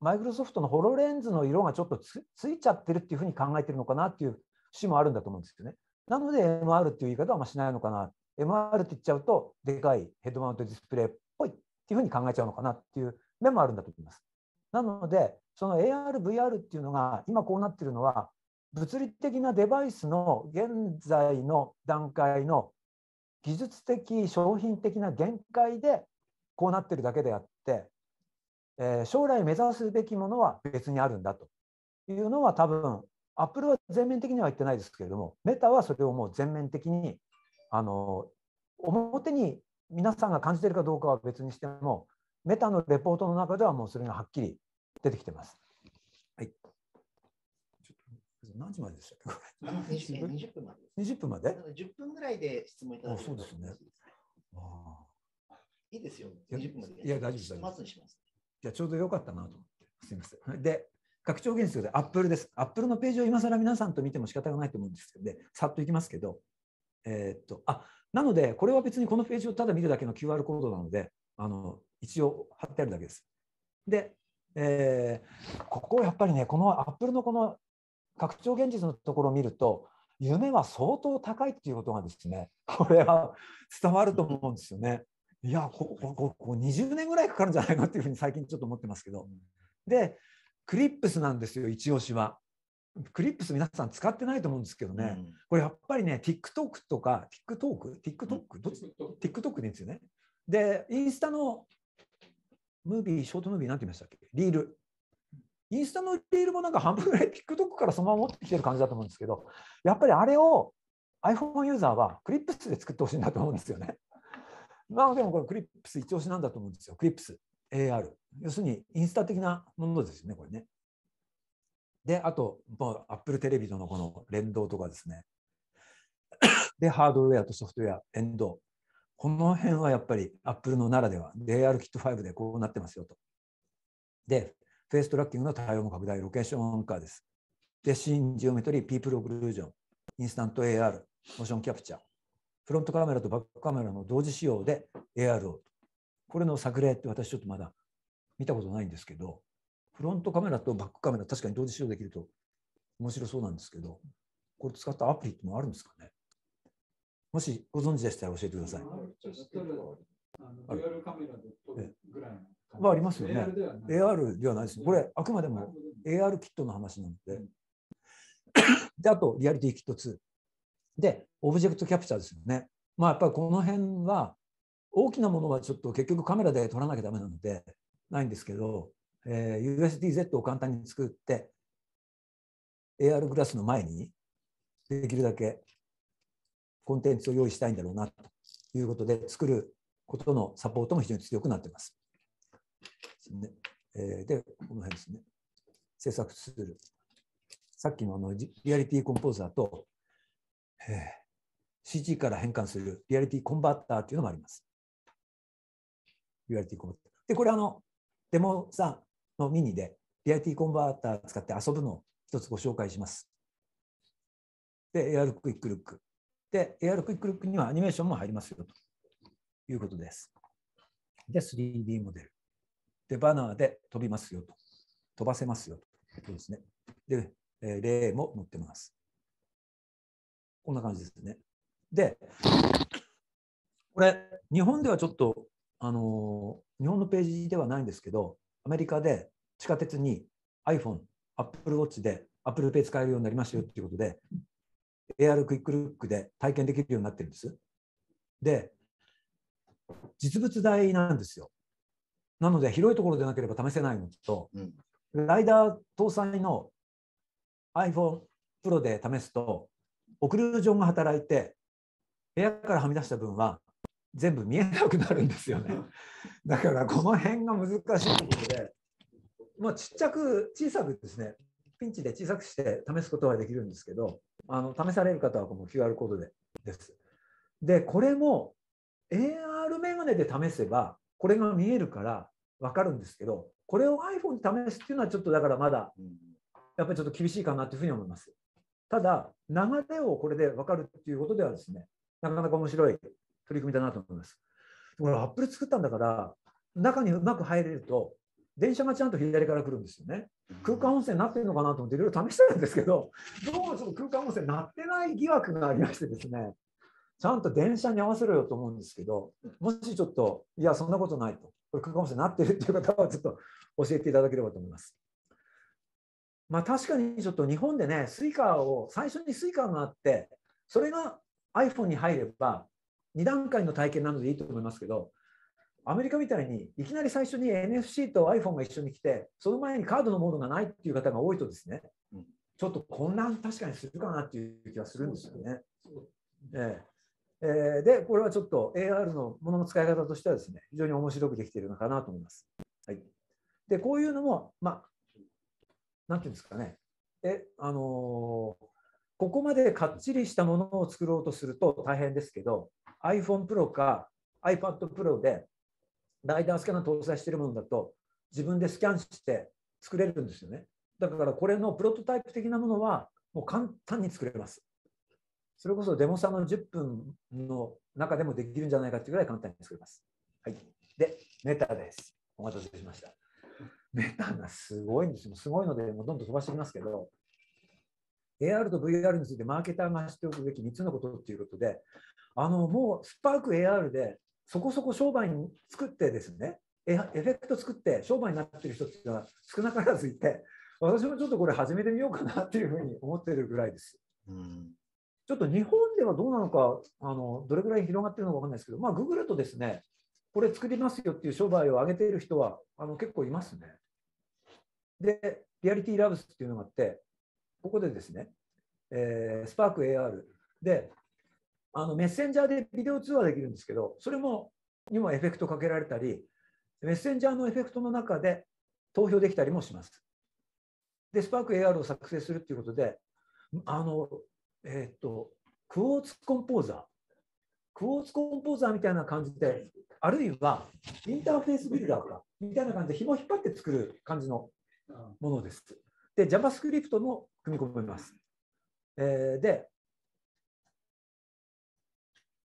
マイクロソフトのホロレンズの色がちょっとついちゃってるっていうふうに考えてるのかなっていう節もあるんだと思うんですよね。なので MR っていう言い方はましないのかな。MR って言っちゃうと、でかいヘッドマウントディスプレイっぽいっていうふうに考えちゃうのかなっていう面もあるんだと思います。なので、その AR、VR っていうのが今こうなってるのは、物理的なデバイスの現在の段階の技術的、商品的な限界でこうなってるだけであって、えー、将来目指すべきものは別にあるんだというのは多分、アップルは全面的には言ってないですけれども、メタはそれをもう全面的に、あの表に皆さんが感じているかどうかは別にしても、メタのレポートの中ではもうそれがはっきり出てきてます。はい。ちょっと何時まででしたっけ？これ20 20分まで？です。20分まで？なので10分ぐらいで質問いただけそうですねああいいですよ。いや20分まで。いや大丈夫です待つにします。じゃあちょうどよかったなと思って。すみません。で、拡張現実で Apple です。Apple のページを今更皆さんと見ても仕方がないと思うんですけど、でさっといきますけど、えーっと、あ、なので、これは別にこのページをただ見るだけの QR コードなので、あの一応貼ってあるだけです。で、えーここやっぱりね、この Apple のこの拡張現実のところを見ると、夢は相当高いっていうことがですね、これは伝わると思うんですよね。いや、ここここ20年ぐらいかかるんじゃないかっていうふうに最近ちょっと思ってますけど。で、クリップスなんですよ、一押しは。クリップス皆さん使ってないと思うんですけどね、うんこれやっぱりね、TikTok とか、TikTok?TikTok? TikTok? どっち？TikTok でいいんですよね。で、インスタのムービー、ショートムービー、なんて言いましたっけ？リール。インスタのリールもなんか半分ぐらい TikTok からそのまま持ってきてる感じだと思うんですけど、やっぱりあれを iPhone ユーザーはクリップスで作ってほしいんだと思うんですよね。なので、もこれクリップス一押しなんだと思うんですよ。クリップス AR。要するにインスタ的なものですよね、これね。で、あと、もう Apple テレビとのこの連動とかですね。で、ハードウェアとソフトウェア、連動。この辺はやっぱり Apple のならでは、で ARKit5 でこうなってますよと。で、 Face Tracking の対応も拡大、 Location Anchor です。で、 Scene Geometry、 People Occlusion、インスタント AR、モーションキャプチャー、フロントカメラとバックカメラの同時使用で AR を。これの作例って私ちょっとまだ見たことないんですけど、フロントカメラとバックカメラ確かに同時使用できると面白そうなんですけど、これ使ったアプリってもあるんですかね？もしご存知でしたら教えてください。あのデュアルカメラで撮るぐらいの感じはありますよね AR ではないではないです。これ、あくまでも AR キットの話なので。で、あと、リアリティキット2。で、オブジェクトキャプチャーですよね。まあ、やっぱりこの辺は、大きなものはちょっと結局カメラで撮らなきゃダメなので、ないんですけど、えー USD-Z を簡単に作って、AR グラスの前にできるだけコンテンツを用意したいんだろうなということで、作ることのサポートも非常に強くなっています。ですねえーで、この辺ですね。制作ツール。さっきのあのリアリティコンポーザーと、CG から変換するリアリティコンバッターっていうのもあります。リアリティコンバッター。で、これあの、デモさんのミニでリアリティコンバッター使って遊ぶのを一つご紹介します。で、AR クイックルック。で、AR クイックルックにはアニメーションも入りますよということです。で、3D モデル。で、バナーで飛びますよと。飛ばせますよと。そうですね。で、例も載ってます。こんな感じですね。で、これ、日本ではちょっと、あのー日本のページではないんですけど、アメリカで地下鉄に iPhone、Apple Watch で Apple Pay 使えるようになりましたよっていうことで、AR クイックルックで体験できるようになってるんです。で、実物大なんですよ。なので、広いところでなければ試せないのと、うんライダー搭載の iPhone Pro で試すと、オクルージョンが働いて、部屋からはみ出した分は全部見えなくなるんですよね。だからこの辺が難しいところで、まあ、ちっちゃく、小さくですね、ピンチで小さくして試すことはできるんですけど、あの試される方はこの QR コードでです。で、これも AR メガネで試せば、これが見えるから分かるんですけど、これを iPhone に試すっていうのはちょっとだからまだうんやっぱりちょっと厳しいかなというふうに思います。ただ、流れをこれで分かるっていうことではですね、なかなか面白い取り組みだなと思います。これ、アップル作ったんだから、中にうまく入れると、電車がちゃんと左から来るんですよね。空間音声になってるのかなと思っていろいろ試してるんですけど、どうもちょっと空間音声になってない疑惑がありましてですね、ちゃんと電車に合わせろよと思うんですけど、もしちょっと、いや、そんなことないと、これ空間音声になってるっていう方は、ちょっと教えていただければと思います。まあ確かにちょっと日本でね、 Suica を、最初に Suica があって、それが iPhone に入れば、2段階の体験なのでいいと思いますけど、アメリカみたいにいきなり最初に NFC と iPhone が一緒に来て、その前にカードのモードがないっていう方が多いとですね、うん。ちょっと混乱確かにするかなっていう気がするんですよね。ええ。えーで、これはちょっと AR のものの使い方としてはですね、非常に面白くできているのかなと思います。はい、で、こういうのも、まあ、なんていうんですかね、え、あのーここまでかっちりしたものを作ろうとすると大変ですけど、iPhone Pro か iPad Pro でライダースキャナー搭載しているものだと、自分でスキャンして作れるんですよね。だからこれのプロトタイプ的なものはもう簡単に作れます。それこそデモ差の10分の中でもできるんじゃないかっていうぐらい簡単に作れます。はい。で、メタです。お待たせしました。メタがすごいんですよ。すごいので、もうどんどん飛ばしていきますけど、AR と VR についてマーケターが知っておくべき3つのことっていうことで、あのもうスパーク AR でそこそこ商売に作ってですね、エエフェクト作って商売になってる人っていうのは少なからずいて、私もちょっとこれ始めてみようかなっていうふうに思ってるぐらいです。うんちょっと日本ではどうなのか、あのどれぐらい広がってるのかわかんないですけど、まあ、ググるとですね、これ作りますよっていう商売を上げている人はあの結構いますね。で、リアリティラブスっていうのがあって、ここでですね、えー、スパーク AR で、あのメッセンジャーでビデオ通話できるんですけど、それもにもエフェクトかけられたり、メッセンジャーのエフェクトの中で投票できたりもします。で、スパーク AR を作成するっていうことで、あの、えーっと、クォーツコンポーザー、クォーツコンポーザーみたいな感じで、あるいはインターフェースビルダーか、みたいな感じで紐を引っ張って作る感じのものです。で、JavaScript も組み込めます。えーで、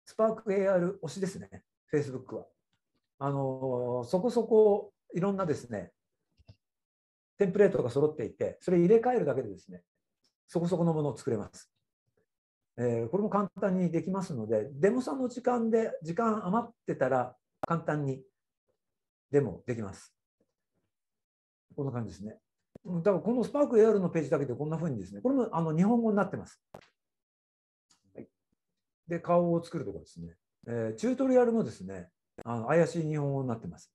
スパーク AR 推しですね、Facebook は。あのーそこそこいろんなですね、テンプレートが揃っていて、それ入れ替えるだけでですね、そこそこのものを作れます。えーこれも簡単にできますので、デモさんの時間で、時間余ってたら簡単にデモできます。こんな感じですね。うんだからこのスパーク AR のページだけでこんな風にですね、これもあの日本語になってます。はい、で、顔を作るところですね。えーチュートリアルもですね、あの怪しい日本語になってます。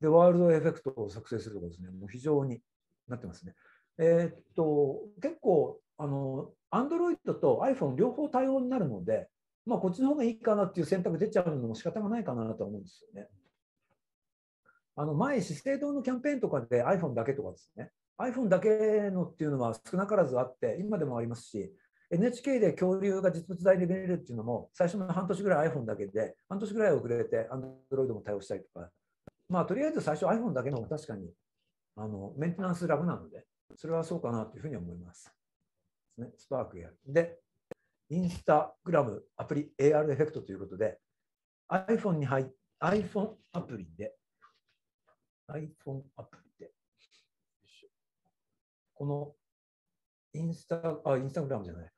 で、ワールドエフェクトを作成するところですね、もう非常になってますね。えーっと、結構、あの、Android と iPhone 両方対応になるので、まあ、こっちの方がいいかなっていう選択出ちゃうのも仕方がないかなと思うんですよね。あの前、資生堂のキャンペーンとかで iPhone だけとかですね、iPhone だけのっていうのは少なからずあって、今でもありますし、NHK で恐竜が実物大で見れるっていうのも、最初の半年ぐらい iPhone だけで、半年ぐらい遅れて Android も対応したりとか、まあ、とりあえず最初 iPhone だけの方が確かにあのメンテナンス楽なので、それはそうかなというふうに思います。ね、スパークやる。で、インスタグラムアプリ AR エフェクトということで、iPhone に入っ iPhone アプリで、iPhone アプリで、このインスタ、あ、インスタグラムじゃない、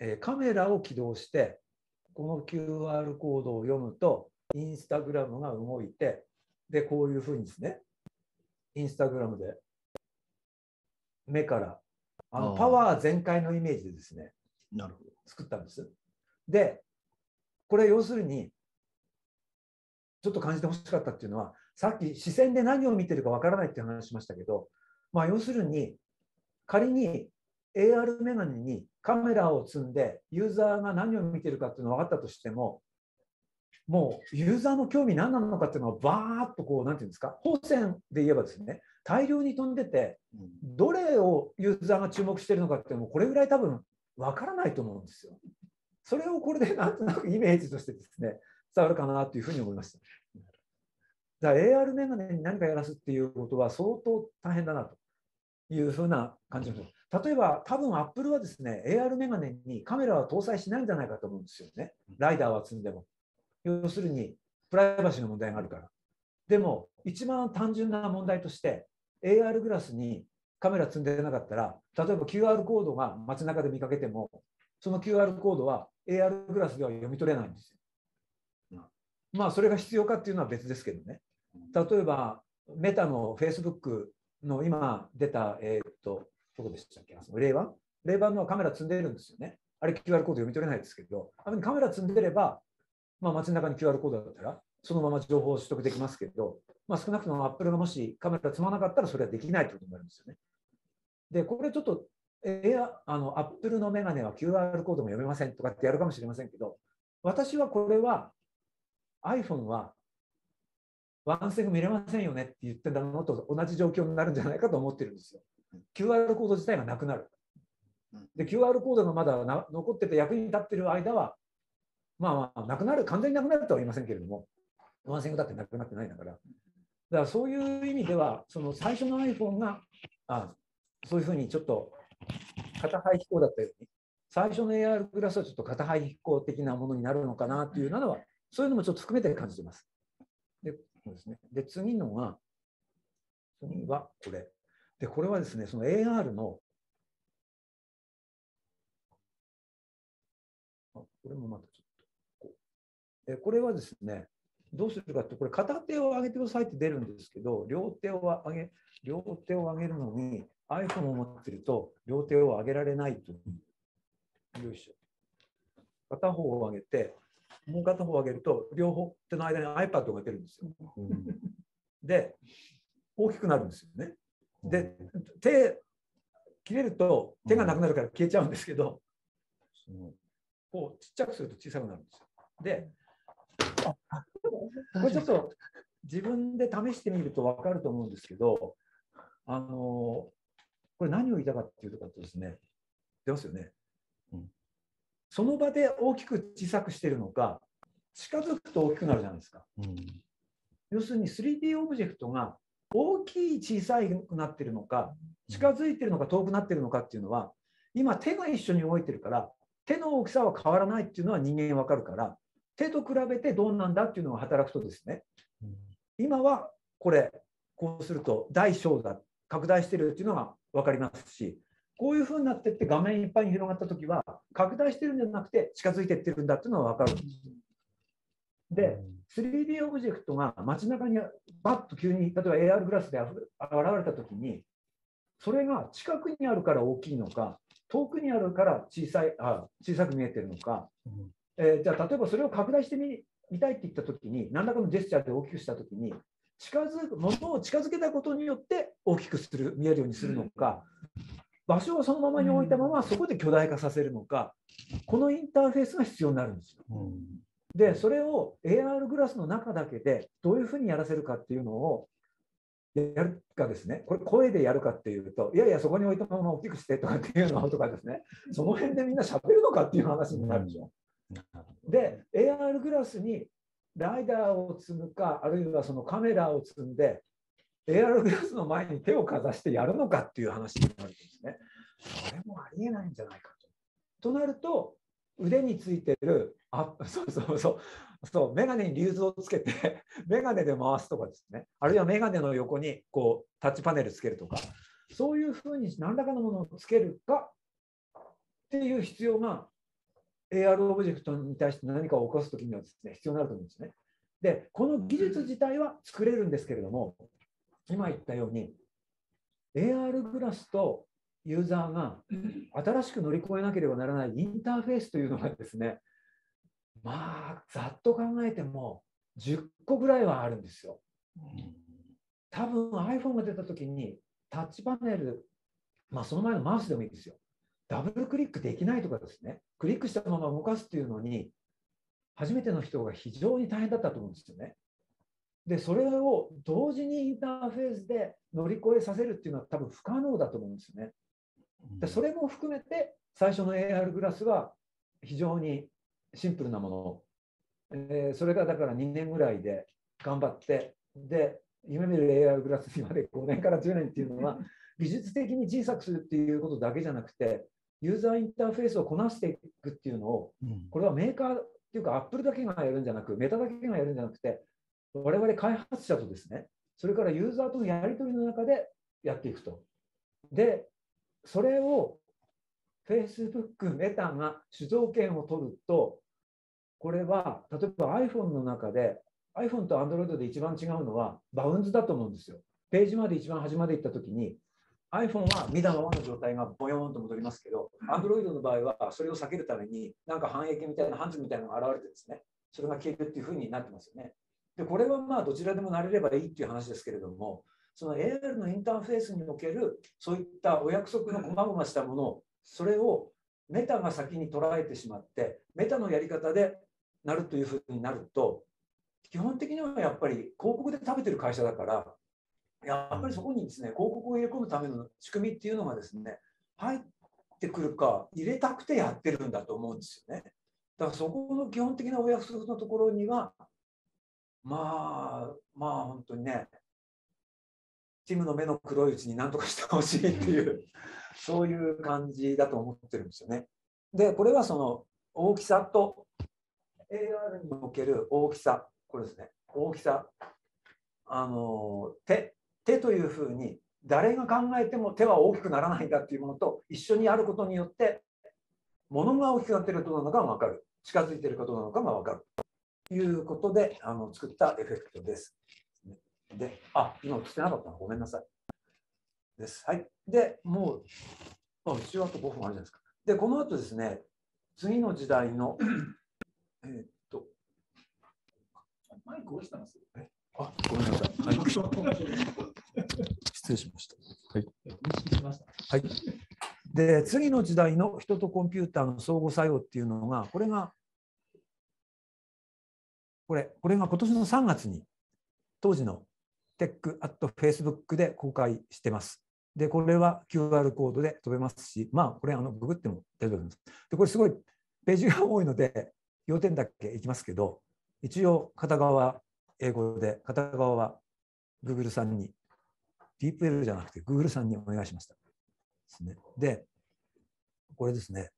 えーカメラを起動して、この QR コードを読むと、インスタグラムが動いて、で、こういうふうにですね、インスタグラムで目からあのパワー全開のイメージでですね、なるほど。作ったんです。で、これ要するに、ちょっと感じてほしかったっていうのは、さっき視線で何を見てるかわからないっていう話しましたけど、まあ、要するに、仮に AR メガネにカメラを積んで、ユーザーが何を見てるかっていうのが分かったとしても、もうユーザーの興味何なのかっていうのはバーッとこう、なんていうんですか、方線で言えばですね、大量に飛んでて、うんどれをユーザーが注目しているのかっていうこれぐらい多分分からないと思うんですよ。それをこれで なんとなくイメージとしてですね、伝わるかなというふうに思いました。だから AR メガネに何かやらすっていうことは相当大変だなというふうな感じがします。例えば、多分 Apple はですね、AR メガネにカメラは搭載しないんじゃないかと思うんですよね。ライダーは積んでも。要するに、プライバシーの問題があるから。でも、一番単純な問題として、AR グラスにカメラ積んでなかったら、例えば QR コードが街中で見かけても、その QR コードは AR グラスでは読み取れないんですよ。まあ、それが必要かっていうのは別ですけどね。例えば、メタの Facebook の今出た、えーっと、どこでしたっけ、令和令和のカメラ積んでるんですよね。あれ QR コード読み取れないですけど、あカメラ積んでれば、まあ、街中に QR コードだったら、そのまま情報を取得できますけど、まあ、少なくとも Apple がもしカメラ積まなかったらそれはできないということになるんですよね。で、これちょっと、エアあの Apple のメガネは QR コードも読めませんとかってやるかもしれませんけど、私はこれは iPhone はワンセグ見れませんよねって言ってたのと同じ状況になるんじゃないかと思ってるんですよ。QR コード自体がなくなる。で、QR コードがまだな残ってて役に立ってる間は、まあまあ、なくなる、完全になくなるとは言いませんけれども、ワンセグだってなくなってないんだから。だからそういう意味では、その最初の iPhone が、あそういうふうにちょっと片肺飛行だったように、最初の AR グラスはちょっと片肺飛行的なものになるのかなっていうのは、そういうのもちょっと含めて感じてます。で、そうですね。で、次のが、次はこれ。で、これはですね、その AR の、あこれもまたちょっとこう。これはですね、どうするかって、これ片手を上げてくださいって出るんですけど、両手を上げ、両手を上げるのに iPhone を持ってると両手を上げられないと。よいしょ。片方を上げて、もう片方を上げると両方手の間に iPad が出るんですよ。で、大きくなるんですよね。で、手、切れると手がなくなるから消えちゃうんですけど、こうちっちゃくすると小さくなるんですよ。で、これちょっと自分で試してみると分かると思うんですけど、あのこれ何を言いたかっていうとですね、出ますよね。うんその場で大きく小さくしてるのか、近づくと大きくなるじゃないですか。うん要するに 3D オブジェクトが大きい小さくなってるのか、近づいてるのか遠くなってるのかっていうのは、今手が一緒に動いてるから、手の大きさは変わらないっていうのは人間わかるから、手と比べてどうなんだっていうのが働くとですね、今はこれ、こうすると大小が拡大してるっていうのが分かりますし、こういうふうになってって画面いっぱいに広がったときは、拡大してるんじゃなくて近づいてってるんだっていうのが分かるんです。で、3D オブジェクトが街中にバッと急に、例えば AR グラスで現れたときに、それが近くにあるから大きいのか、遠くにあるから小さいあ小さく見えてるのか、えーじゃあ例えばそれを拡大してみ見たいって言ったときに、何らかのジェスチャーで大きくしたときに、近づくものを近づけたことによって大きくする見えるようにするのか、場所をそのままに置いたままそこで巨大化させるのか、このインターフェースが必要になるんですよ。で、それを AR グラスの中だけでどういうふうにやらせるかっていうのをやるかですね、これ声でやるかっていうと、いやいや、そこに置いたまま大きくしてとかっていうのとかですね、その辺でみんな喋るのかっていう話になるでしょ。で、AR グラスにライダーを積むか、あるいはそのカメラを積んで、AR グラスの前に手をかざしてやるのかっていう話になるんですね。それもありえないんじゃないかと。となると、腕についてる、あそうそうそう、そう、メガネにリューズをつけて、メガネで回すとかですね、あるいはメガネの横にこうタッチパネルつけるとか、そういうふうに何らかのものをつけるかっていう必要が AR オブジェクトに対して何かを起こすときにはですね、必要になると思うんですね。で、この技術自体は作れるんですけれども、今言ったように、AR グラスとユーザーが新しく乗り越えなければならないインターフェースというのがですね、まあ、ざっと考えても10個ぐらいはあるんですよ。多分 iPhone が出たときにタッチパネル、まあその前のマウスでもいいですよ。ダブルクリックできないとかですね、クリックしたまま動かすっていうのに、初めての人が非常に大変だったと思うんですよね。で、それを同時にインターフェースで乗り越えさせるっていうのは多分不可能だと思うんですよね。でそれも含めて最初の AR グラスは非常にシンプルなもの、えーそれがだから2年ぐらいで頑張ってで夢見る AR グラスにまで5年から10年っていうのは技術的に小さくするっていうことだけじゃなくてユーザーインターフェースをこなしていくっていうのをこれはメーカーっていうかアップルだけがやるんじゃなくメタだけがやるんじゃなくて我々開発者とですねそれからユーザーとのやり取りの中でやっていくと。でそれを Facebook、メタが主導権を取ると、これは例えば iPhone の中で、iPhone と Android で一番違うのはバウンズだと思うんですよ。ページまで一番端まで行ったときに、iPhone は見たままの状態がボヨーンと戻りますけど、Android の場合はそれを避けるために、なんか半液みたいな、ハンズみたいなのが現れてですね、それが消えるっていうふうになってますよね。でこれはまあどちらでもなれればいいっていう話ですけれども、その AR のインターフェースにおけるそういったお約束の細々したもの、それをメタが先に捉えてしまって、メタのやり方でなるというふうになると、基本的にはやっぱり広告で食べてる会社だから、やっぱりそこにですね、広告を入れ込むための仕組みっていうのがですね、入ってくるか、入れたくてやってるんだと思うんですよね。だからそこの基本的なお約束のところには、まあ、まあ本当にね、チームの目の黒いうちに何とかしてほしいっていう、そういう感じだと思ってるんですよね。で、これはその大きさと AR における大きさ、これですね、大きさ、あの手手というふうに誰が考えても手は大きくならないんだっていうものと一緒にあることによって物が大きくなっていることなのかが分かる近づいていることなのかが分かるということであの作ったエフェクトです。で、あ、今映ってなかったのごめんなさい。です。はい。で、もう、あ、一応あと5分あるじゃないですか。で、この後ですね、次の時代の、えー、っと、マイク落ちてます？あ、ごめんなさい。はい、失礼しました。はい。はい。で、次の時代の人とコンピューターの相互作用っていうのが、これが、これ、これが今年の3月に、当時のテックアットフェイスブックで公開してます。で、これは QR コードで飛べますし、まあ、これ、あの、ググっても大丈夫です。で、これすごいページが多いので、要点だけいきますけど、一応、片側英語で、片側は Google さんに、DeepL じゃなくて Google さんにお願いしました。ですね、で、これですね、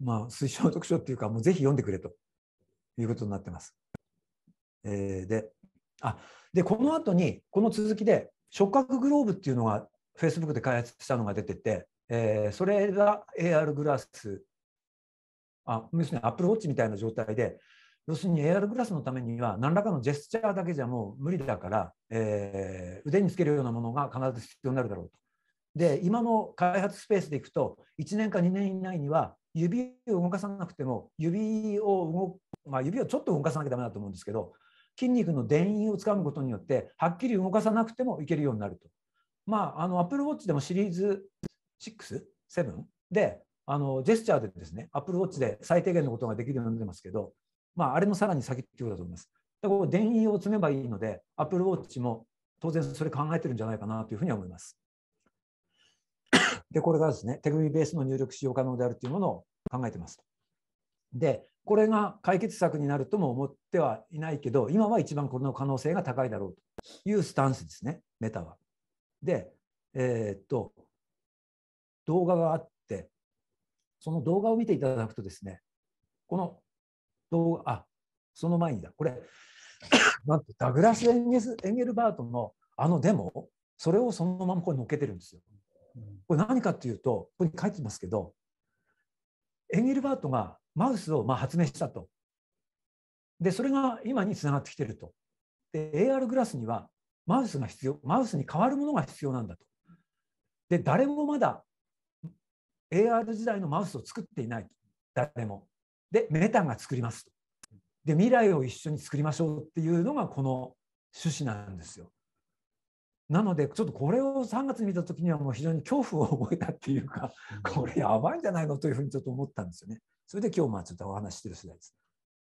まあ、推奨読書っていうか、もうぜひ読んでくれということになってます。えー、で、あ、で、この後に、この続きで、触覚グローブっていうのが Facebook で開発したのが出てて、えー、それが AR グラス、あ、要するに Apple Watch みたいな状態で、要するに AR グラスのためには何らかのジェスチャーだけじゃもう無理だから、えー、腕につけるようなものが必ず必要になるだろうと。で今の開発スペースでいくと1年か2年以内には指を動かさなくても指を動まあ、指をちょっと動かさなきゃダメだと思うんですけど筋肉の電位をつかむことによってはっきり動かさなくてもいけるようになると。まあ、あの Apple Watch でもシリーズ6、7であのジェスチャーでですね Apple Watch で最低限のことができるようになってますけどまあ、あれのさらに先っていうことだと思います。だから電位を積めばいいので、Apple Watch も当然それ考えてるんじゃないかなというふうに思います。で、これがですね、手首ベースの入力使用可能であるというものを考えてます。で、これが解決策になるとも思ってはいないけど、今は一番この可能性が高いだろうというスタンスですね、メタは。で、えー、っと、動画があって、その動画を見ていただくとですね、この動画、あ、その前にだ。これ、なんとダグラス・エンゲスエンゲルバートのあのデモ、それをそのままこれ載っけてるんですよ。これ何かっていうと、ここに書いてますけど、エンゲルバートがマウスをまあ発明したと。で、それが今につながってきてると。で、AR グラスにはマウスが必要、マウスに変わるものが必要なんだと。で、誰もまだ AR 時代のマウスを作っていないと。誰も。で、メタが作りますと。で、未来を一緒に作りましょうっていうのがこの趣旨なんですよ。なので、ちょっとこれを3月に見た時にはもう非常に恐怖を覚えたっていうか、これやばいんじゃないのというふうにちょっと思ったんですよね。それで今日まあちょっとお話してる次第です。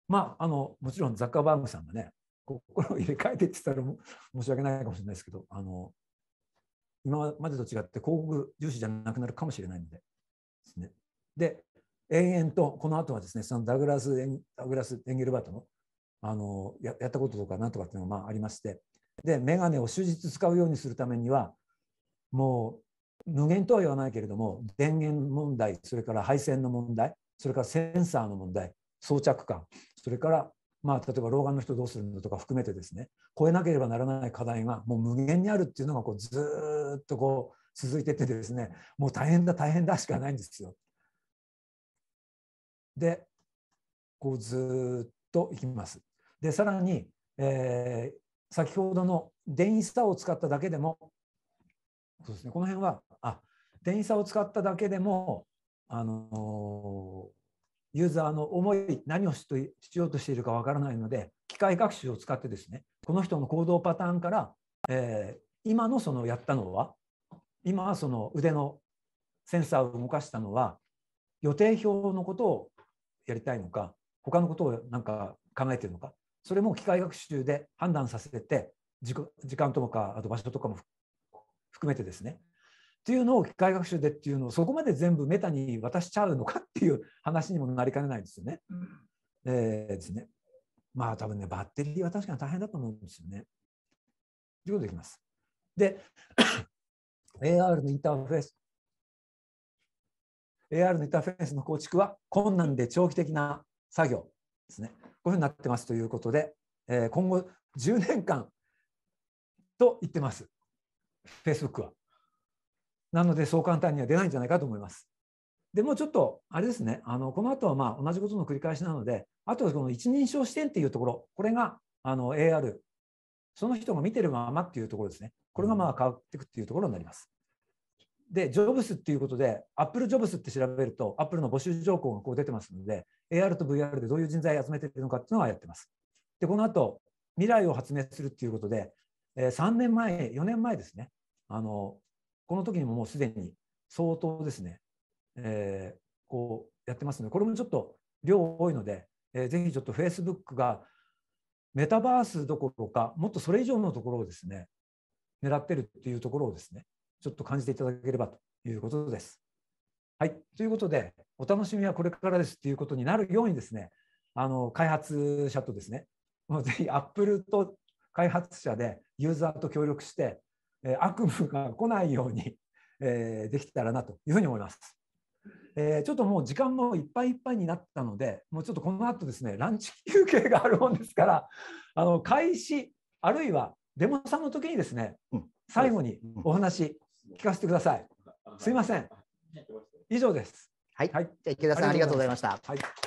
まあ、あの、もちろんザッカーバーグさんがね、心を入れ替えてって言ったら申し訳ないかもしれないですけど、あの、今までと違って広告重視じゃなくなるかもしれないのでですね。で、延々とこの後はですねそのダグラス・エンダグラスエンゲルバートのあのややったこととかなんとかっていうのがまあありましてで眼鏡を終日使うようにするためにはもう無限とは言わないけれども電源問題それから配線の問題それからセンサーの問題装着感それからまあ、例えば老眼の人どうするのとか含めてですね超えなければならない課題がもう無限にあるっていうのがこうずっとこう続いててですねもう大変だ大変だしかないんですよ。でこうずっといきます。でさらに、えー、先ほどの電位差を使っただけでもそうですねこの辺はあ電位差を使っただけでもあのユーザーの思い何をしようとしているかわからないので機械学習を使ってですねこの人の行動パターンから、えー今のそのやったのは今はその腕のセンサーを動かしたのは予定表のことをやりたいのか他のことをなんか考えてるのかそれも機械学習で判断させて時間時間とかあと場所とかも含めてですねっていうのを機械学習でっていうのをそこまで全部メタに渡しちゃうのかっていう話にもなりかねないですよね。えーですね。まあ多分ねバッテリーは確かに大変だと思うんですよね。ということでいきます。で AR のインターフェース AR のインターフェースの構築は困難で長期的な作業ですね。こういうふうになってますということで、えー今後10年間と言ってます。Facebook は。なので、そう簡単には出ないんじゃないかと思います。でもうちょっと、あれですね、あのこの後はまあ同じことの繰り返しなので、あとはこの一人称視点っていうところ、これがあの AR、その人が見てるままっていうところですね。これがまあ変わっていくっていうところになります。で、ジョブスっていうことで、Apple ジョブスって調べると、Apple の募集条項がこう出てますので、AR と VR でどういう人材を集めているのかっていうのはやってます。で、この後、未来を発明するっていうことで、えー3年前、4年前ですね、あのこの時にももうすでに相当ですね、えーこうやってますので、これもちょっと量多いので、えーぜひちょっと Facebook がメタバースどころか、もっとそれ以上のところをですね、狙ってるっていうところをですね、ちょっと感じていただければということです。はい、ということで、お楽しみはこれからですっていうことになるようにですね、あの開発者とですね、もうぜひ Apple と開発者でユーザーと協力して、えー悪夢が来ないように、えーできたらなというふうに思います。えーちょっともう時間もいっぱいいっぱいになったので、もうちょっとこの後ですね、ランチ休憩があるもんですから、あの開始、あるいはデモさんの時にですね、うん最後にお話聞かせてください。すいません。以上です。はい。はいじゃあ池田さんありがとうございました。はい